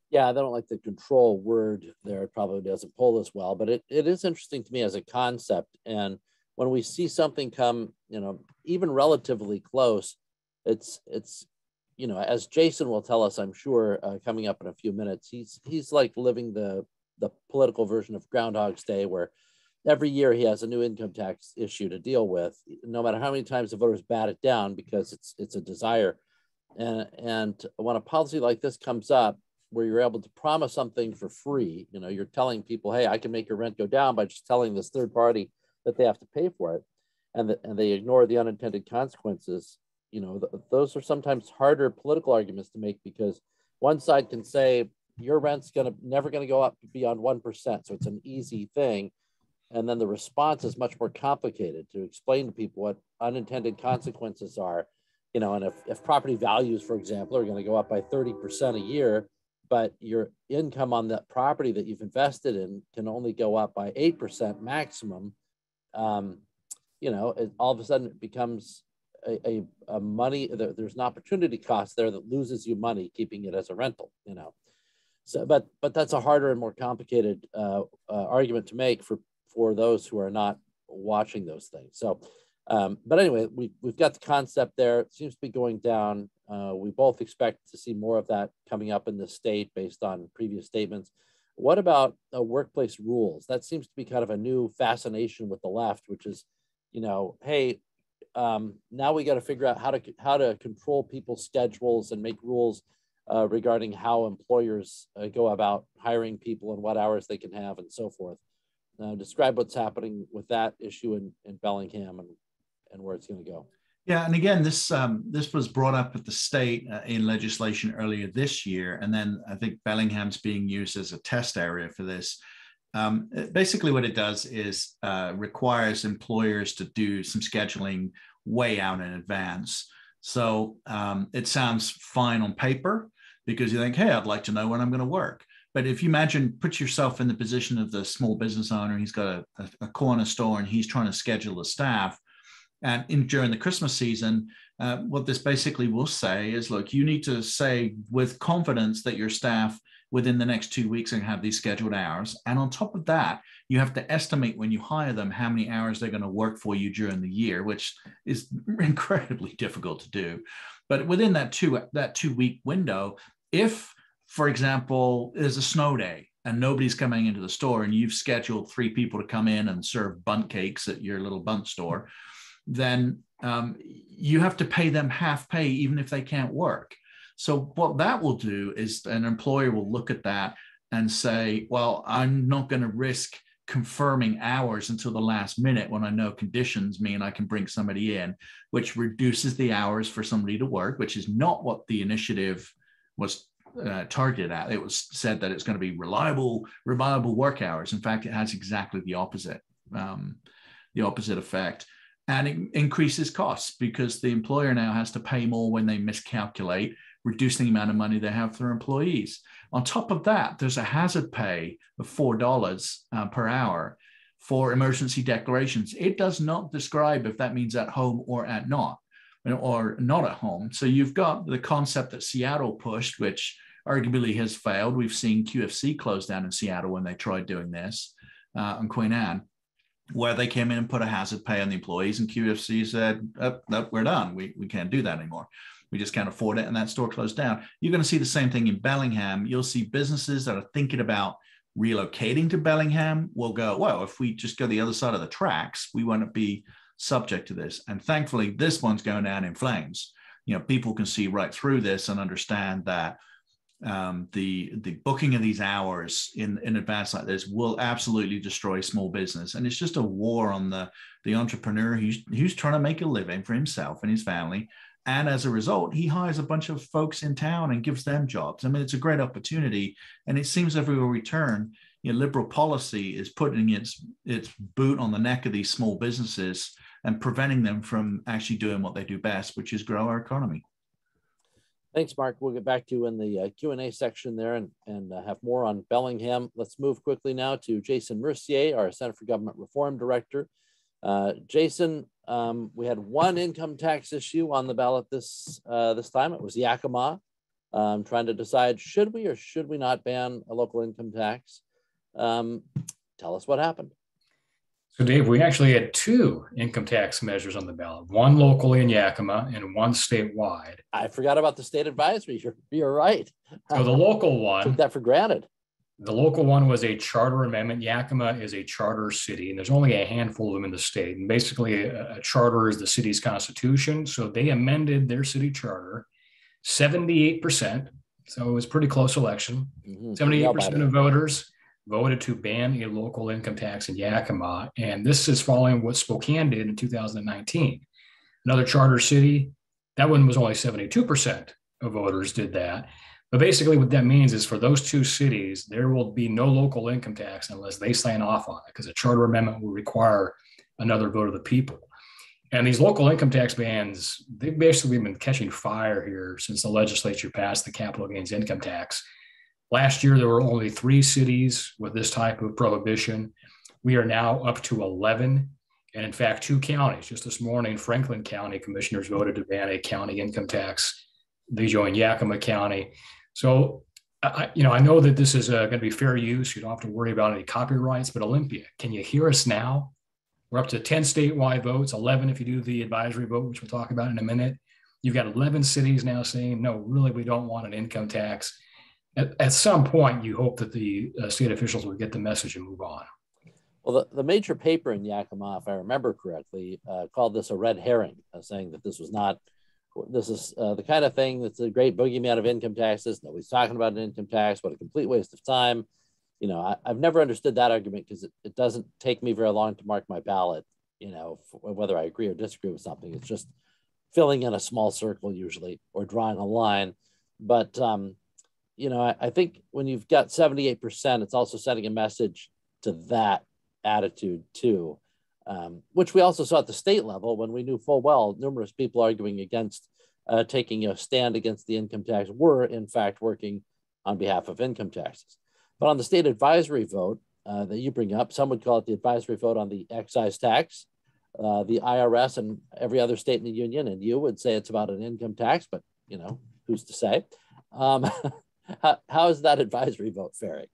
Yeah, they don't like the control word there. It probably doesn't pull as well, but it, it is interesting to me as a concept. And when we see something come, you know, even relatively close, it's it's you know, as Jason will tell us, I'm sure, uh, coming up in a few minutes, he's he's like living the the political version of Groundhog's Day, where every year he has a new income tax issue to deal with, no matter how many times the voters bat it down, because it's it's a desire. And and when a policy like this comes up, where you're able to promise something for free, you know, you're telling people, hey, I can make your rent go down by just telling this third party that they have to pay for it. And, the, and they ignore the unintended consequences. You know th- those are sometimes harder political arguments to make because one side can say your rent's going to never going to go up beyond 1% so it's an easy thing. And then the response is much more complicated to explain to people what unintended consequences are. You know, and if, if property values, for example, are going to go up by 30% a year, but your income on that property that you've invested in can only go up by 8% maximum, um, you know, it, all of a sudden it becomes a, a, a money, there's an opportunity cost there that loses you money keeping it as a rental, you know. So, but but that's a harder and more complicated uh, uh, argument to make for for those who are not watching those things. So, um, but anyway, we we've got the concept there. It seems to be going down. Uh, we both expect to see more of that coming up in the state based on previous statements. What about uh, workplace rules? That seems to be kind of a new fascination with the left, which is, you know, hey, um, now we got to figure out how to how to control people's schedules and make rules uh, regarding how employers uh, go about hiring people and what hours they can have and so forth. Describe what's happening with that issue in, in Bellingham and, and where it's going to go.
Yeah, and again, this um, this was brought up at the state uh, in legislation earlier this year, and then I think Bellingham's being used as a test area for this. Um, basically, what it does is uh, requires employers to do some scheduling way out in advance. So um, it sounds fine on paper, because you think, hey, I'd like to know when I'm going to work. But if you imagine, put yourself in the position of the small business owner, he's got a, a, a corner store and he's trying to schedule the staff. And in, during the Christmas season, uh, what this basically will say is, look, you need to say with confidence that your staff within the next two weeks and have these scheduled hours. And on top of that, you have to estimate when you hire them how many hours they're going to work for you during the year, which is incredibly difficult to do. But within that two that two week window, if for example there's a snow day and nobody's coming into the store and you've scheduled three people to come in and serve Bundt cakes at your little Bundt store, then um, you have to pay them half pay even if they can't work. So what that will do is an employer will look at that and say, well, I'm not going to risk confirming hours until the last minute when I know conditions mean I can bring somebody in, which reduces the hours for somebody to work, which is not what the initiative was uh, targeted at. It was said that it's going to be reliable, reliable work hours. In fact, it has exactly the opposite, um, the opposite effect. And it increases costs because the employer now has to pay more when they miscalculate, reducing the amount of money they have for their employees. On top of that, there's a hazard pay of $4 uh, per hour for emergency declarations. It does not describe if that means at home or at not, or not at home. So you've got the concept that Seattle pushed, which arguably has failed. We've seen QFC close down in Seattle when they tried doing this uh, on Queen Anne, where they came in and put a hazard pay on the employees, and QFC said, oh, no, we're done. We, we can't do that anymore. We just can't afford it. And that store closed down. You're going to see the same thing in Bellingham. You'll see businesses that are thinking about relocating to Bellingham will go, well, if we just go the other side of the tracks, we won't be subject to this. And thankfully, this one's going down in flames. You know, people can see right through this and understand that um, the the booking of these hours in in advance like this will absolutely destroy small business, and it's just a war on the the entrepreneur who's who's trying to make a living for himself and his family, and as a result, he hires a bunch of folks in town and gives them jobs. I mean, it's a great opportunity. And it seems everywhere we turn, you know, liberal policy is putting its its boot on the neck of these small businesses and preventing them from actually doing what they do best, which is grow our economy.
Thanks, Mark. We'll get back to you in the uh, Q&A section there and, and uh, have more on Bellingham. Let's move quickly now to Jason Mercier, our Center for Government Reform Director. Uh, Jason, um, we had one income tax issue on the ballot this uh, this time. It was Yakima, um, trying to decide should we or should we not ban a local income tax. Um, tell us what happened.
So, Dave, we actually had two income tax measures on the ballot: one locally in Yakima and one statewide.
I forgot about the state advisory. You're, you're right.
So the local one
took that for granted.
The local one was a charter amendment. Yakima is a charter city, and there's only a handful of them in the state. And basically, a, a charter is the city's constitution. So they amended their city charter 78%. So it was pretty close election. Mm-hmm. 78% of voters voted to ban a local income tax in Yakima. And this is following what Spokane did in 2019. Another charter city, that one was only 72% of voters did that. But basically, what that means is for those two cities, there will be no local income tax unless they sign off on it, because a charter amendment will require another vote of the people. And these local income tax bans, they've basically been catching fire here since the legislature passed the capital gains income tax. Last year, there were only three cities with this type of prohibition. We are now up to 11. And in fact, two counties. Just this morning, Franklin County commissioners voted to ban a county income tax. They joined Yakima County. So, I, you know, I know that this is uh, going to be fair use. You don't have to worry about any copyrights. But Olympia, can you hear us now? We're up to 10 statewide votes, 11 if you do the advisory vote, which we'll talk about in a minute. You've got 11 cities now saying, no, really, we don't want an income tax. At, at some point, you hope that the uh, state officials will get the message and move on.
Well, the, the major paper in Yakima, if I remember correctly, uh, called this a red herring, uh, saying that this was not, this is uh, the kind of thing that's a great boogeyman of income taxes. Nobody's talking about an income tax. What a complete waste of time you know, I, have never understood that argument because it, it doesn't take me very long to mark my ballot, you know, whether I agree or disagree with something. It's just filling in a small circle usually or drawing a line. But, um, you know, I, I think when you've got 78%, it's also sending a message to that attitude too, um, which we also saw at the state level when we knew full well numerous people arguing against uh, taking a stand against the income tax were in fact working on behalf of income taxes. But on the state advisory vote uh, that you bring up, some would call it the advisory vote on the excise tax. Uh, the IRS and every other state in the union, and you would say it's about an income tax, but you know, who's to say? Um, how, how is that advisory vote faring?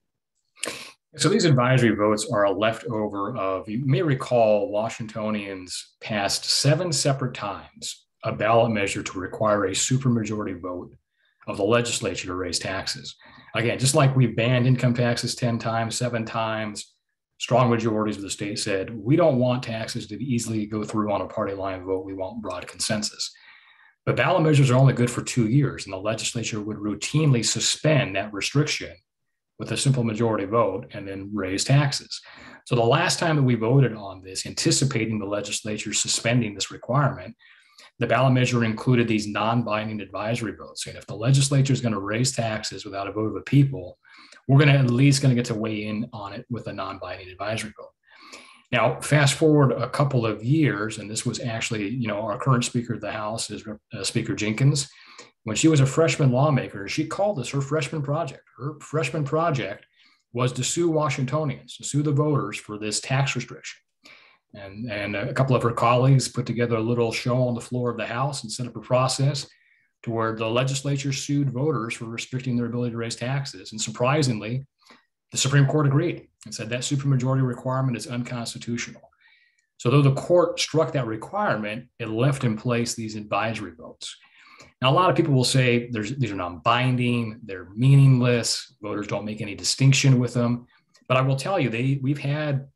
So these advisory votes are a leftover of, you may recall, Washingtonians passed seven separate times a ballot measure to require a supermajority vote of the legislature to raise taxes. Again, just like we banned income taxes 10 times, seven times, strong majorities of the state said, we don't want taxes to easily go through on a party line vote. We want broad consensus. But ballot measures are only good for two years, and the legislature would routinely suspend that restriction with a simple majority vote and then raise taxes. So the last time that we voted on this, anticipating the legislature suspending this requirement, the ballot measure included these non-binding advisory votes. And if the legislature is going to raise taxes without a vote of the people, we're going to at least going to get to weigh in on it with a non-binding advisory vote. Now, fast forward a couple of years, and this was actually, you know, our current Speaker of the House is uh, Speaker Jinkins. When she was a freshman lawmaker, she called this her freshman project. Her freshman project was to sue Washingtonians, to sue the voters for this tax restriction and, and a couple of her colleagues put together a little show on the floor of the House and set up a process to where the legislature sued voters for restricting their ability to raise taxes. And surprisingly, the Supreme Court agreed and said that supermajority requirement is unconstitutional. So, though the court struck that requirement, it left in place these advisory votes. Now, a lot of people will say these are non binding, they're meaningless, voters don't make any distinction with them. But I will tell you, they, we've had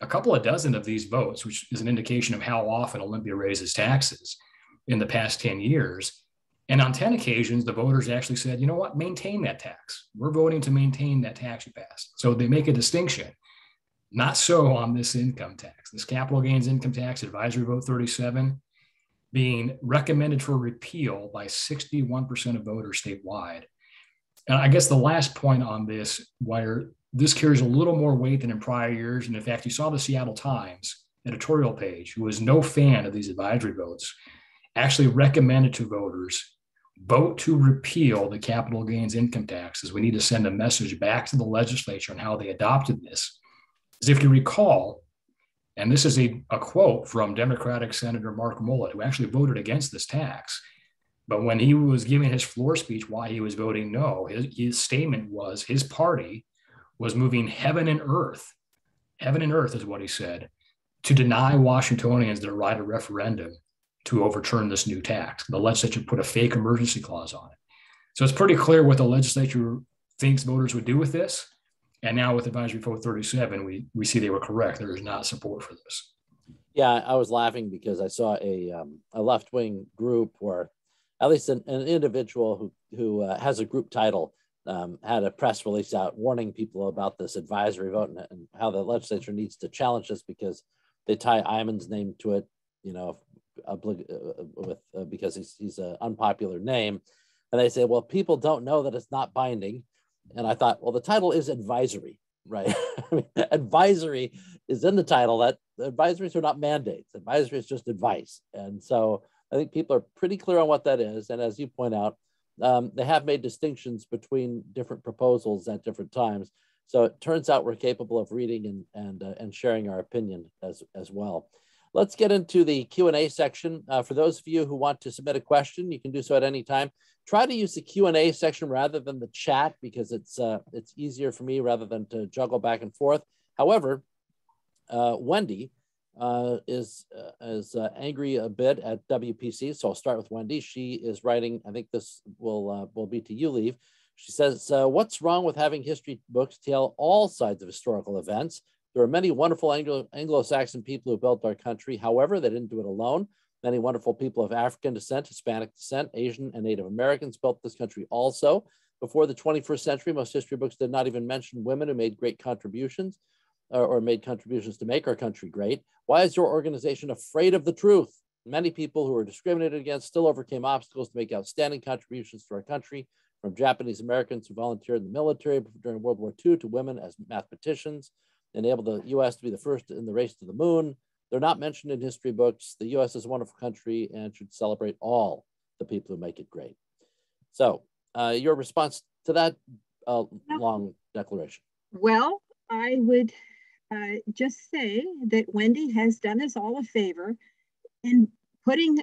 a couple of dozen of these votes, which is an indication of how often Olympia raises taxes in the past 10 years. And on 10 occasions, the voters actually said, you know what, maintain that tax. We're voting to maintain that tax you passed. So they make a distinction. Not so on this income tax, this capital gains income tax advisory vote 37 being recommended for repeal by 61% of voters statewide. And I guess the last point on this, where this carries a little more weight than in prior years. And in fact, you saw the Seattle Times editorial page, who was no fan of these advisory votes, actually recommended to voters vote to repeal the capital gains income taxes. We need to send a message back to the legislature on how they adopted this. As if you recall, and this is a, a quote from Democratic Senator Mark Mullet, who actually voted against this tax. But when he was giving his floor speech why he was voting no, his, his statement was his party was moving heaven and earth. Heaven and earth is what he said to deny Washingtonians their right of referendum to overturn this new tax. The legislature put a fake emergency clause on it. So it's pretty clear what the legislature thinks voters would do with this. And now with advisory vote 37, we, we see they were correct. There is not support for this.
Yeah, I was laughing because I saw a, um, a left wing group or at least an, an individual who, who uh, has a group title um, had a press release out warning people about this advisory vote and, and, how the legislature needs to challenge this because they tie Eyman's name to it, you know, oblig- uh, with uh, because he's he's an unpopular name. And they say, well, people don't know that it's not binding. And I thought, well, the title is advisory, right? advisory is in the title. That advisories are not mandates. Advisory is just advice. And so I think people are pretty clear on what that is. And as you point out, um, they have made distinctions between different proposals at different times. So it turns out we're capable of reading and, and, uh, and sharing our opinion as, as well. Let's get into the Q&A section. Uh, for those of you who want to submit a question, you can do so at any time. Try to use the Q&A section rather than the chat because it's, uh, it's easier for me rather than to juggle back and forth. However, uh, Wendy uh, is, uh, is uh, angry a bit at WPC. So I'll start with Wendy. She is writing, I think this will, will be to you, Liv. She says, what's wrong with having history books tell all sides of historical events? There are many wonderful Anglo Saxon people who built our country. However, they didn't do it alone. Many wonderful people of African descent, Hispanic descent, Asian, and Native Americans built this country also. Before the 21st century, most history books did not even mention women who made great contributions or, or made contributions to make our country great. Why is your organization afraid of the truth? Many people who were discriminated against still overcame obstacles to make outstanding contributions to our country, from Japanese Americans who volunteered in the military during World War II to women as mathematicians, enabled the US to be the first in the race to the moon. They're not mentioned in history books. The US is a wonderful country and should celebrate all the people who make it great. So, uh, your response to that uh, long declaration?
Well, I would uh, just say that Wendy has done us all a favor in putting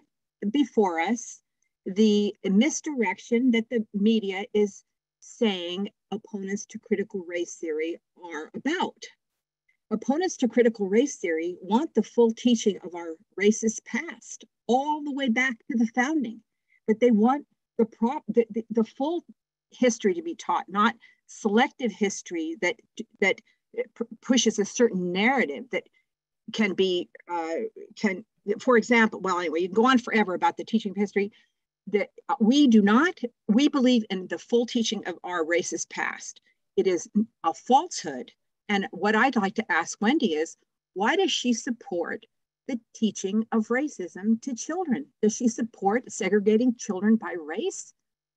before us the misdirection that the media is saying opponents to critical race theory are about. Opponents to critical race theory want the full teaching of our racist past, all the way back to the founding, but they want the, prop, the, the, the full history to be taught, not selective history that that pushes a certain narrative that can be uh, can for example well anyway you can go on forever about the teaching of history that we do not we believe in the full teaching of our racist past. It is a falsehood and what I'd like to ask Wendy is why does she support the teaching of racism to children? Does she support segregating children by race?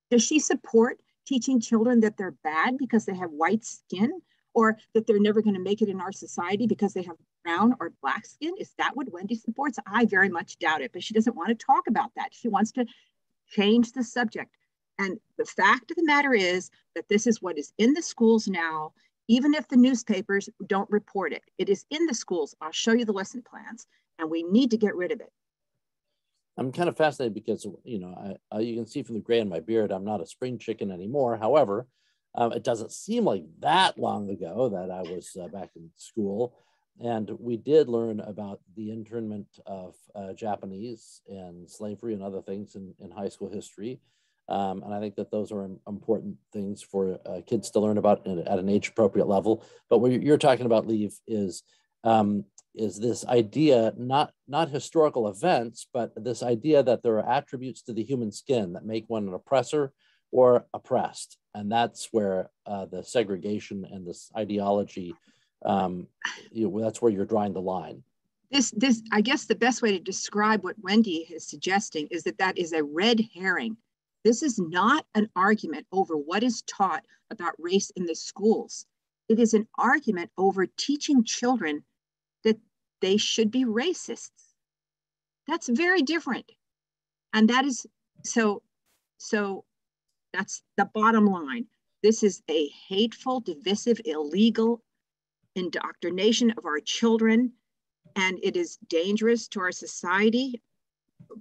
Does she support teaching children that they're bad because they have white skin or that they're never going to make it in our society because they have brown or black skin? Is that what Wendy supports? I very much doubt it, but she doesn't want to talk about that. She wants to change the subject. And the fact of the matter is that this is what is in the schools now even if the newspapers don't report it. It is in the schools. I'll show you the lesson plans, and we need to get rid of it.
I'm kind of fascinated because, you know, I, you can see from the gray in my beard, I'm not a spring chicken anymore. However, um, it doesn't seem like that long ago that I was uh, back in school. And we did learn about the internment of uh, Japanese and slavery and other things in, in high school history. Um, and I think that those are important things for uh, kids to learn about at an age appropriate level. But what you're talking about, Liv, is um, is this idea not not historical events, but this idea that there are attributes to the human skin that make one an oppressor or oppressed, and that's where uh, the segregation and this ideology. Um, you know, that's where you're drawing the line.
This, this, I guess, the best way to describe what Wendy is suggesting is that that is a red herring this is not an argument over what is taught about race in the schools. It is an argument over teaching children that they should be racists. That's very different. And that is so, so that's the bottom line. This is a hateful, divisive, illegal indoctrination of our children, and it is dangerous to our society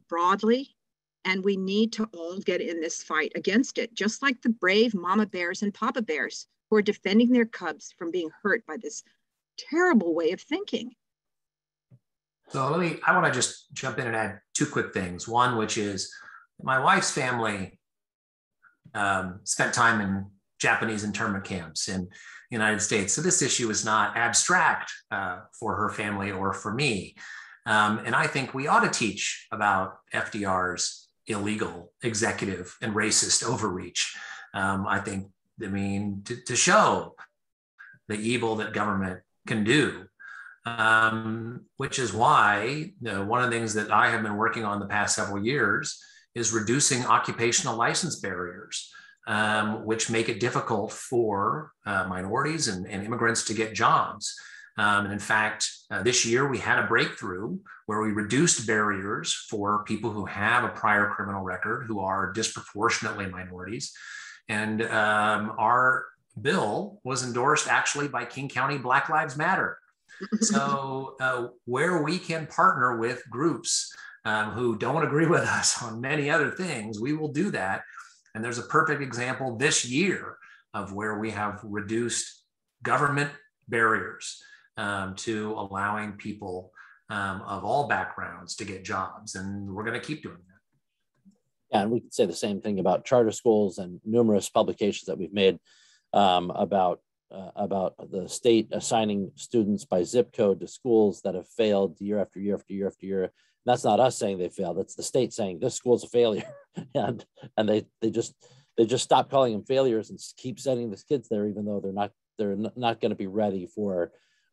broadly and we need to all get in this fight against it, just like the brave mama bears and papa bears who are defending their cubs from being hurt by this terrible way of thinking.
So let me, I want to just jump in and add two quick things. One, which is my wife's family um, spent time in Japanese internment camps in the United States. So this issue is not abstract uh, for her family or for me. Um, and I think we ought to teach about FDR's illegal, executive, and racist overreach. Um, I think, I mean, to, to, show the evil that government can do, um, which is why you know, one of the things that I have been working on the past several years is reducing occupational license barriers, um, which make it difficult for uh, minorities and, and, immigrants to get jobs. Um, and in fact, uh, this year we had a breakthrough where we reduced barriers for people who have a prior criminal record who are disproportionately minorities. And um, our bill was endorsed actually by King County Black Lives Matter. so, uh, where we can partner with groups um, who don't agree with us on many other things, we will do that. And there's a perfect example this year of where we have reduced government barriers um, to allowing people um, of all backgrounds to get jobs. And we're going to keep doing that.
Yeah, and we can say the same thing about charter schools and numerous publications that we've made um, about uh, about the state assigning students by zip code to schools that have failed year after year after year after year. That's not us saying they failed. That's the state saying this school's a failure, and and they they just they just stop calling them failures and keep sending the kids there, even though they're not they're not going to be ready for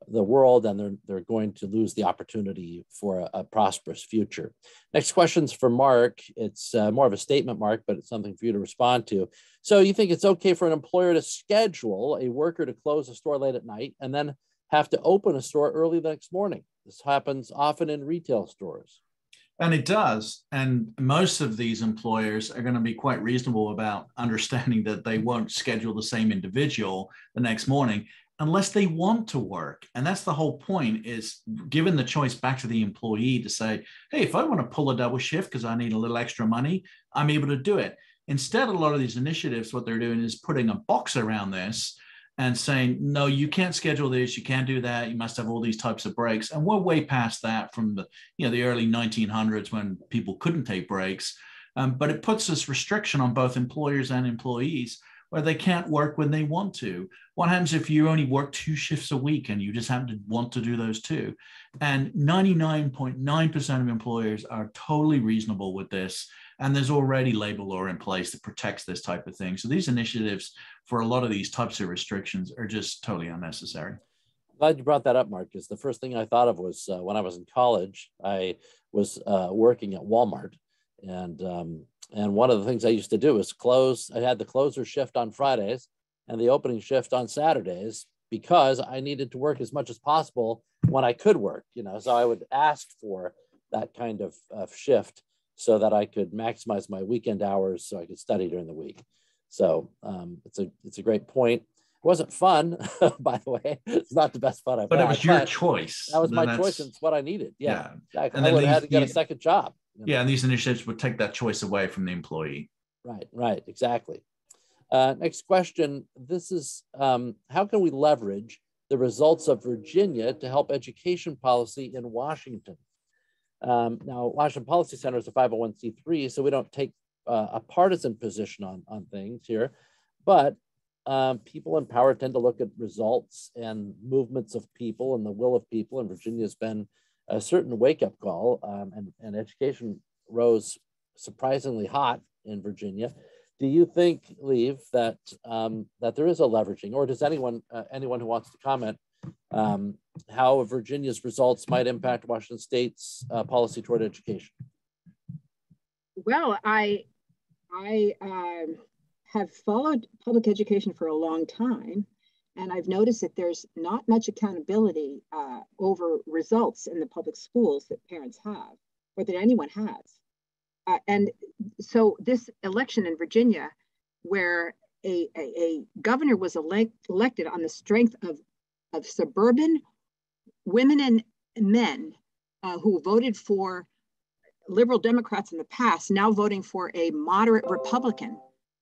the world and they're, they're going to lose the opportunity for a, a prosperous future. Next question's for Mark. It's uh, more of a statement, Mark, but it's something for you to respond to. So you think it's okay for an employer to schedule a worker to close a store late at night and then have to open a store early the next morning? This happens often in retail stores.
And it does. And most of these employers are going to be quite reasonable about understanding that they won't schedule the same individual the next morning unless they want to work. And that's the whole point is given the choice back to the employee to say hey if i want to pull a double shift because i need a little extra money i'm able to do it. Instead a lot of these initiatives what they're doing is putting a box around this and saying no you can't schedule this you can't do that you must have all these types of breaks. And we're way past that from the you know the early 1900s when people couldn't take breaks. Um, but it puts this restriction on both employers and employees where they can't work when they want to. What happens if you only work two shifts a week and you just happen to want to do those two? And 99.9% of employers are totally reasonable with this. And there's already labor law in place that protects this type of thing. So these initiatives for a lot of these types of restrictions are just totally unnecessary.
Glad you brought that up, Mark, because the first thing I thought of was uh, when I was in college, I was uh, working at Walmart and um, and one of the things I used to do was close, I had the closer shift on Fridays and the opening shift on Saturdays because I needed to work as much as possible when I could work, you know. So I would ask for that kind of, of shift so that I could maximize my weekend hours so I could study during the week. So um, it's a it's a great point. It wasn't fun, by the way. It's not the best fun I've
but
had.
But it was your choice.
That was my choice, and it's what I needed. Yeah, yeah. I would have had to get a second job.
Yeah, and these initiatives would take that choice away from the employee.
Right, right, exactly. Uh, next question. This is um, how can we leverage the results of Virginia to help education policy in Washington? Um, now, Washington Policy Center is a 501c3, so we don't take uh, a partisan position on, on things here, but um, people in power tend to look at results and movements of people and the will of people, and Virginia has been a certain wake up call, um, and, and education rose surprisingly hot in Virginia. Do you think, Liv, that um, that there is a leveraging, or does anyone uh, anyone who wants to comment um, how Virginia's results might impact Washington State's uh, policy toward education?
Well, I I uh, have followed public education for a long time, and I've noticed that there's not much accountability uh, over results in the public schools that parents have or that anyone has. Uh, and so this election in Virginia, where a, a, a governor was elect, elected on the strength of, of suburban women and men uh, who voted for liberal Democrats in the past, now voting for a moderate Republican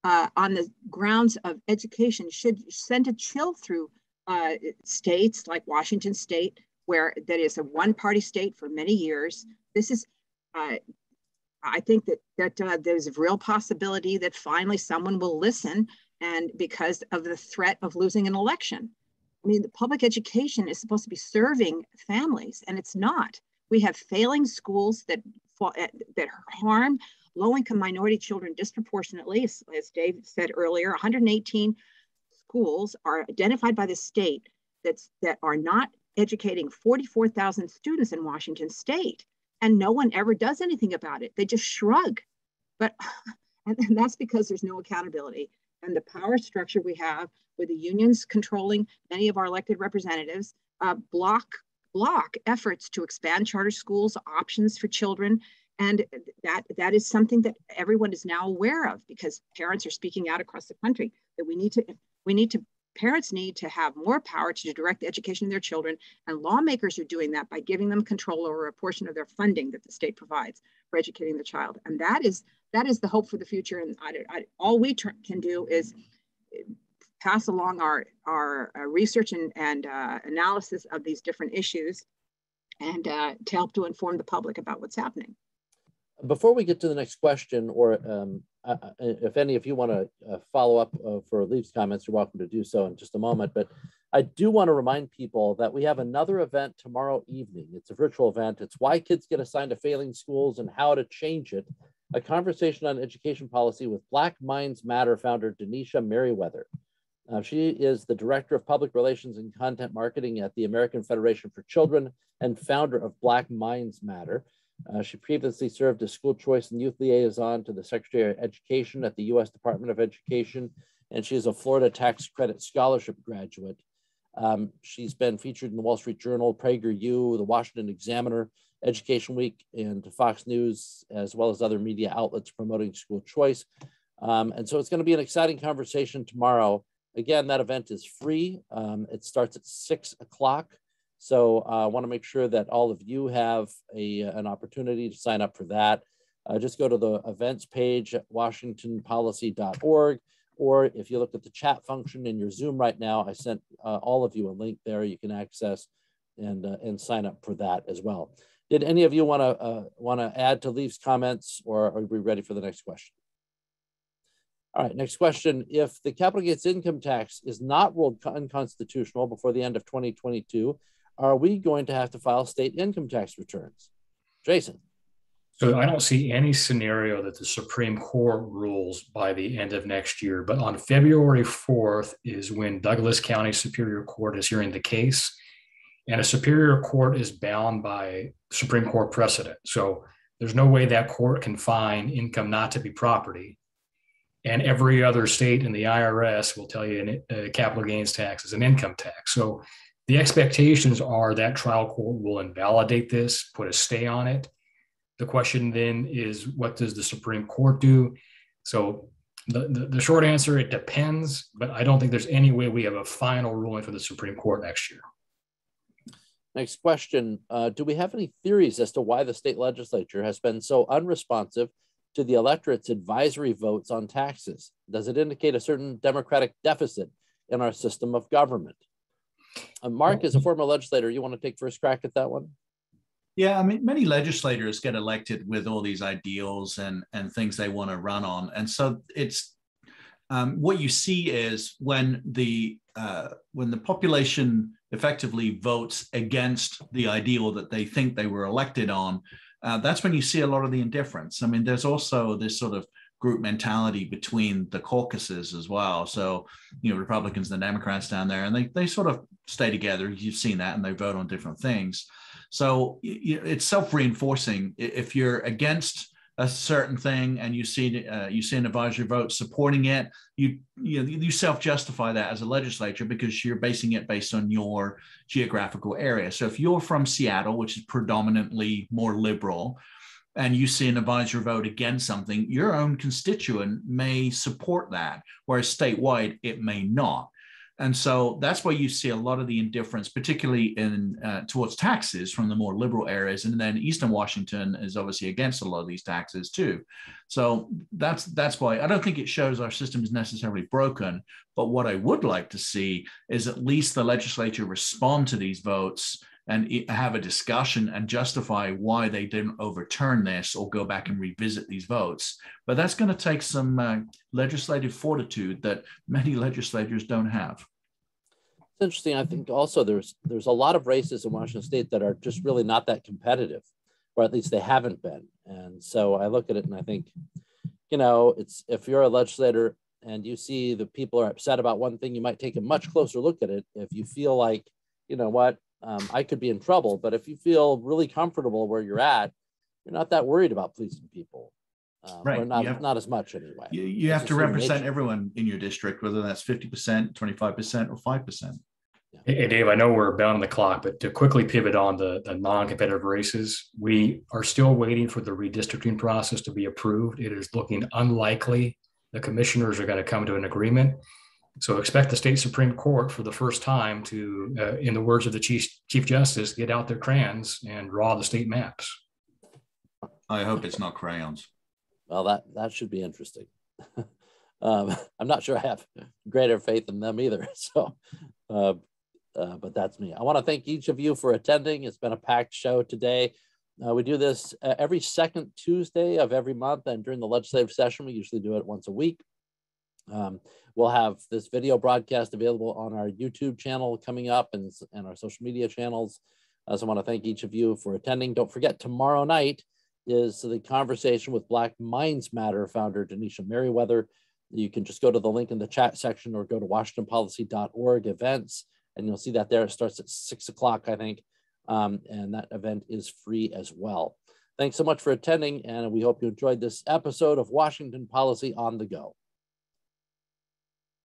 uh, on the grounds of education should send a chill through uh, states like Washington State, where that is a one-party state for many years. This is, uh, I think that that uh, there's a real possibility that finally someone will listen, and because of the threat of losing an election. I mean, the public education is supposed to be serving families, and it's not. We have failing schools that that harm low income minority children disproportionately, as, as Dave said earlier, 118 schools are identified by the state that's, that are not educating 44,000 students in Washington state. And no one ever does anything about it. They just shrug. but and, and that's because there's no accountability and the power structure we have with the unions controlling many of our elected representatives uh, block block efforts to expand charter schools options for children and that that is something that everyone is now aware of because parents are speaking out across the country that we need to we need to parents need to have more power to direct the education of their children. And lawmakers are doing that by giving them control over a portion of their funding that the state provides for educating the child. And that is that is the hope for the future. And I, I, all we can do is pass along our our uh, research and, and uh, analysis of these different issues and uh, to help to inform the public about what's happening
before we get to the next question, or um, if any of you want to uh, follow up uh, for Liv's comments, you're welcome to do so in just a moment. But I do want to remind people that we have another event tomorrow evening. It's a virtual event. It's why kids get assigned to failing schools and how to change it. A conversation on education policy with Black Minds Matter founder Denisha Merriweather. Uh, she is the director of public relations and content marketing at the American Federation for Children and founder of Black Minds Matter. Uh, she previously served as school choice and youth liaison to the Secretary of Education at the U.S. Department of Education, and she is a Florida Tax Credit Scholarship graduate. Um, she's been featured in the Wall Street Journal, PragerU, the Washington Examiner, Education Week, and Fox News, as well as other media outlets promoting school choice. Um, and so it's going to be an exciting conversation tomorrow. Again, that event is free. Um, it starts at six o'clock. So uh, I want to make sure that all of you have a, an opportunity to sign up for that. Uh, just go to the events page at washingtonpolicy.org, or if you look at the chat function in your Zoom right now, I sent uh, all of you a link there you can access and, uh, and sign up for that as well. Did any of you want to uh, want to add to Liv's comments, or are we ready for the next question? All right, next question. If the capital gains income tax is not ruled unconstitutional before the end of 2022, are we going to have to file state income tax returns? Jason.
So I don't see any scenario that the Supreme Court rules by the end of next year. But on February 4th is when Douglas County Superior Court is hearing the case. And a Superior Court is bound by Supreme Court precedent. So there's no way that court can find income not to be property. And every other state in the IRS will tell you a capital gains tax is an income tax. So the expectations are that trial court will invalidate this, put a stay on it. The question then is, what does the Supreme Court do? So the, the, the, short answer, it depends, but I don't think there's any way we have a final ruling from the Supreme Court next year.
Next question. Uh, do we have any theories as to why the state legislature has been so unresponsive to the electorate's advisory votes on taxes? Does it indicate a certain democratic deficit in our system of government? Uh, Mark, as a former legislator, you want to take first crack at that one?
Yeah, I mean, many legislators get elected with all these ideals and and things they want to run on, and so it's um, what you see is when the uh, when the population effectively votes against the ideal that they think they were elected on, uh, that's when you see a lot of the indifference. I mean, there's also this sort of group mentality between the caucuses as well. So, you know, Republicans and the Democrats down there, and they they sort of stay together. You've seen that, and they vote on different things. So it's self-reinforcing. If you're against a certain thing and you see uh, you see an advisory vote supporting it, you you, you self-justify that as a legislature because you're basing it based on your geographical area. So if you're from Seattle, which is predominantly more liberal, and you see an advisory vote against something, your own constituent may support that, whereas statewide it may not. And so that's why you see a lot of the indifference, particularly in uh, towards taxes from the more liberal areas. And then Eastern Washington is obviously against a lot of these taxes too. So that's that's why I don't think it shows our system is necessarily broken. But what I would like to see is at least the legislature respond to these votes and have a discussion and justify why they didn't overturn this or go back and revisit these votes. But that's going to take some uh, legislative fortitude that many legislators don't have.
It's interesting. I think also there's there's a lot of races in Washington State that are just really not that competitive, or at least they haven't been. And so I look at it and I think, you know, it's if you're a legislator and you see the people are upset about one thing, you might take a much closer look at it. If you feel like, you know what, um, I could be in trouble. But if you feel really comfortable where you're at, you're not that worried about pleasing people. uh, right. or not, have, not as much anyway.
You, you have to represent nature. everyone in your district, whether that's 50%, 25%, or 5%.
Hey, Dave, I know we're bound on the clock, but to quickly pivot on the, the non competitive races, we are still waiting for the redistricting process to be approved. It is looking unlikely the commissioners are going to come to an agreement. So expect the state Supreme Court for the first time to, uh, in the words of the Chief, Chief Justice, get out their crayons and draw the state maps.
I hope it's not crayons.
Well, that, that should be interesting. um, I'm not sure I have greater faith in them either. So, uh, uh, but that's me. I want to thank each of you for attending. It's been a packed show today. Uh, we do this uh, every second Tuesday of every month, and during the legislative session, we usually do it once a week. Um, we'll have this video broadcast available on our YouTube channel coming up and, and our social media channels. Uh, so I want to thank each of you for attending. Don't forget, tomorrow night is the conversation with Black Minds Matter founder Denisha Merriweather. You can just go to the link in the chat section or go to washingtonpolicy.org events and you'll see that there. It starts at six o'clock, I think, um, and that event is free as well. Thanks so much for attending, and we hope you enjoyed this episode of Washington Policy on the Go.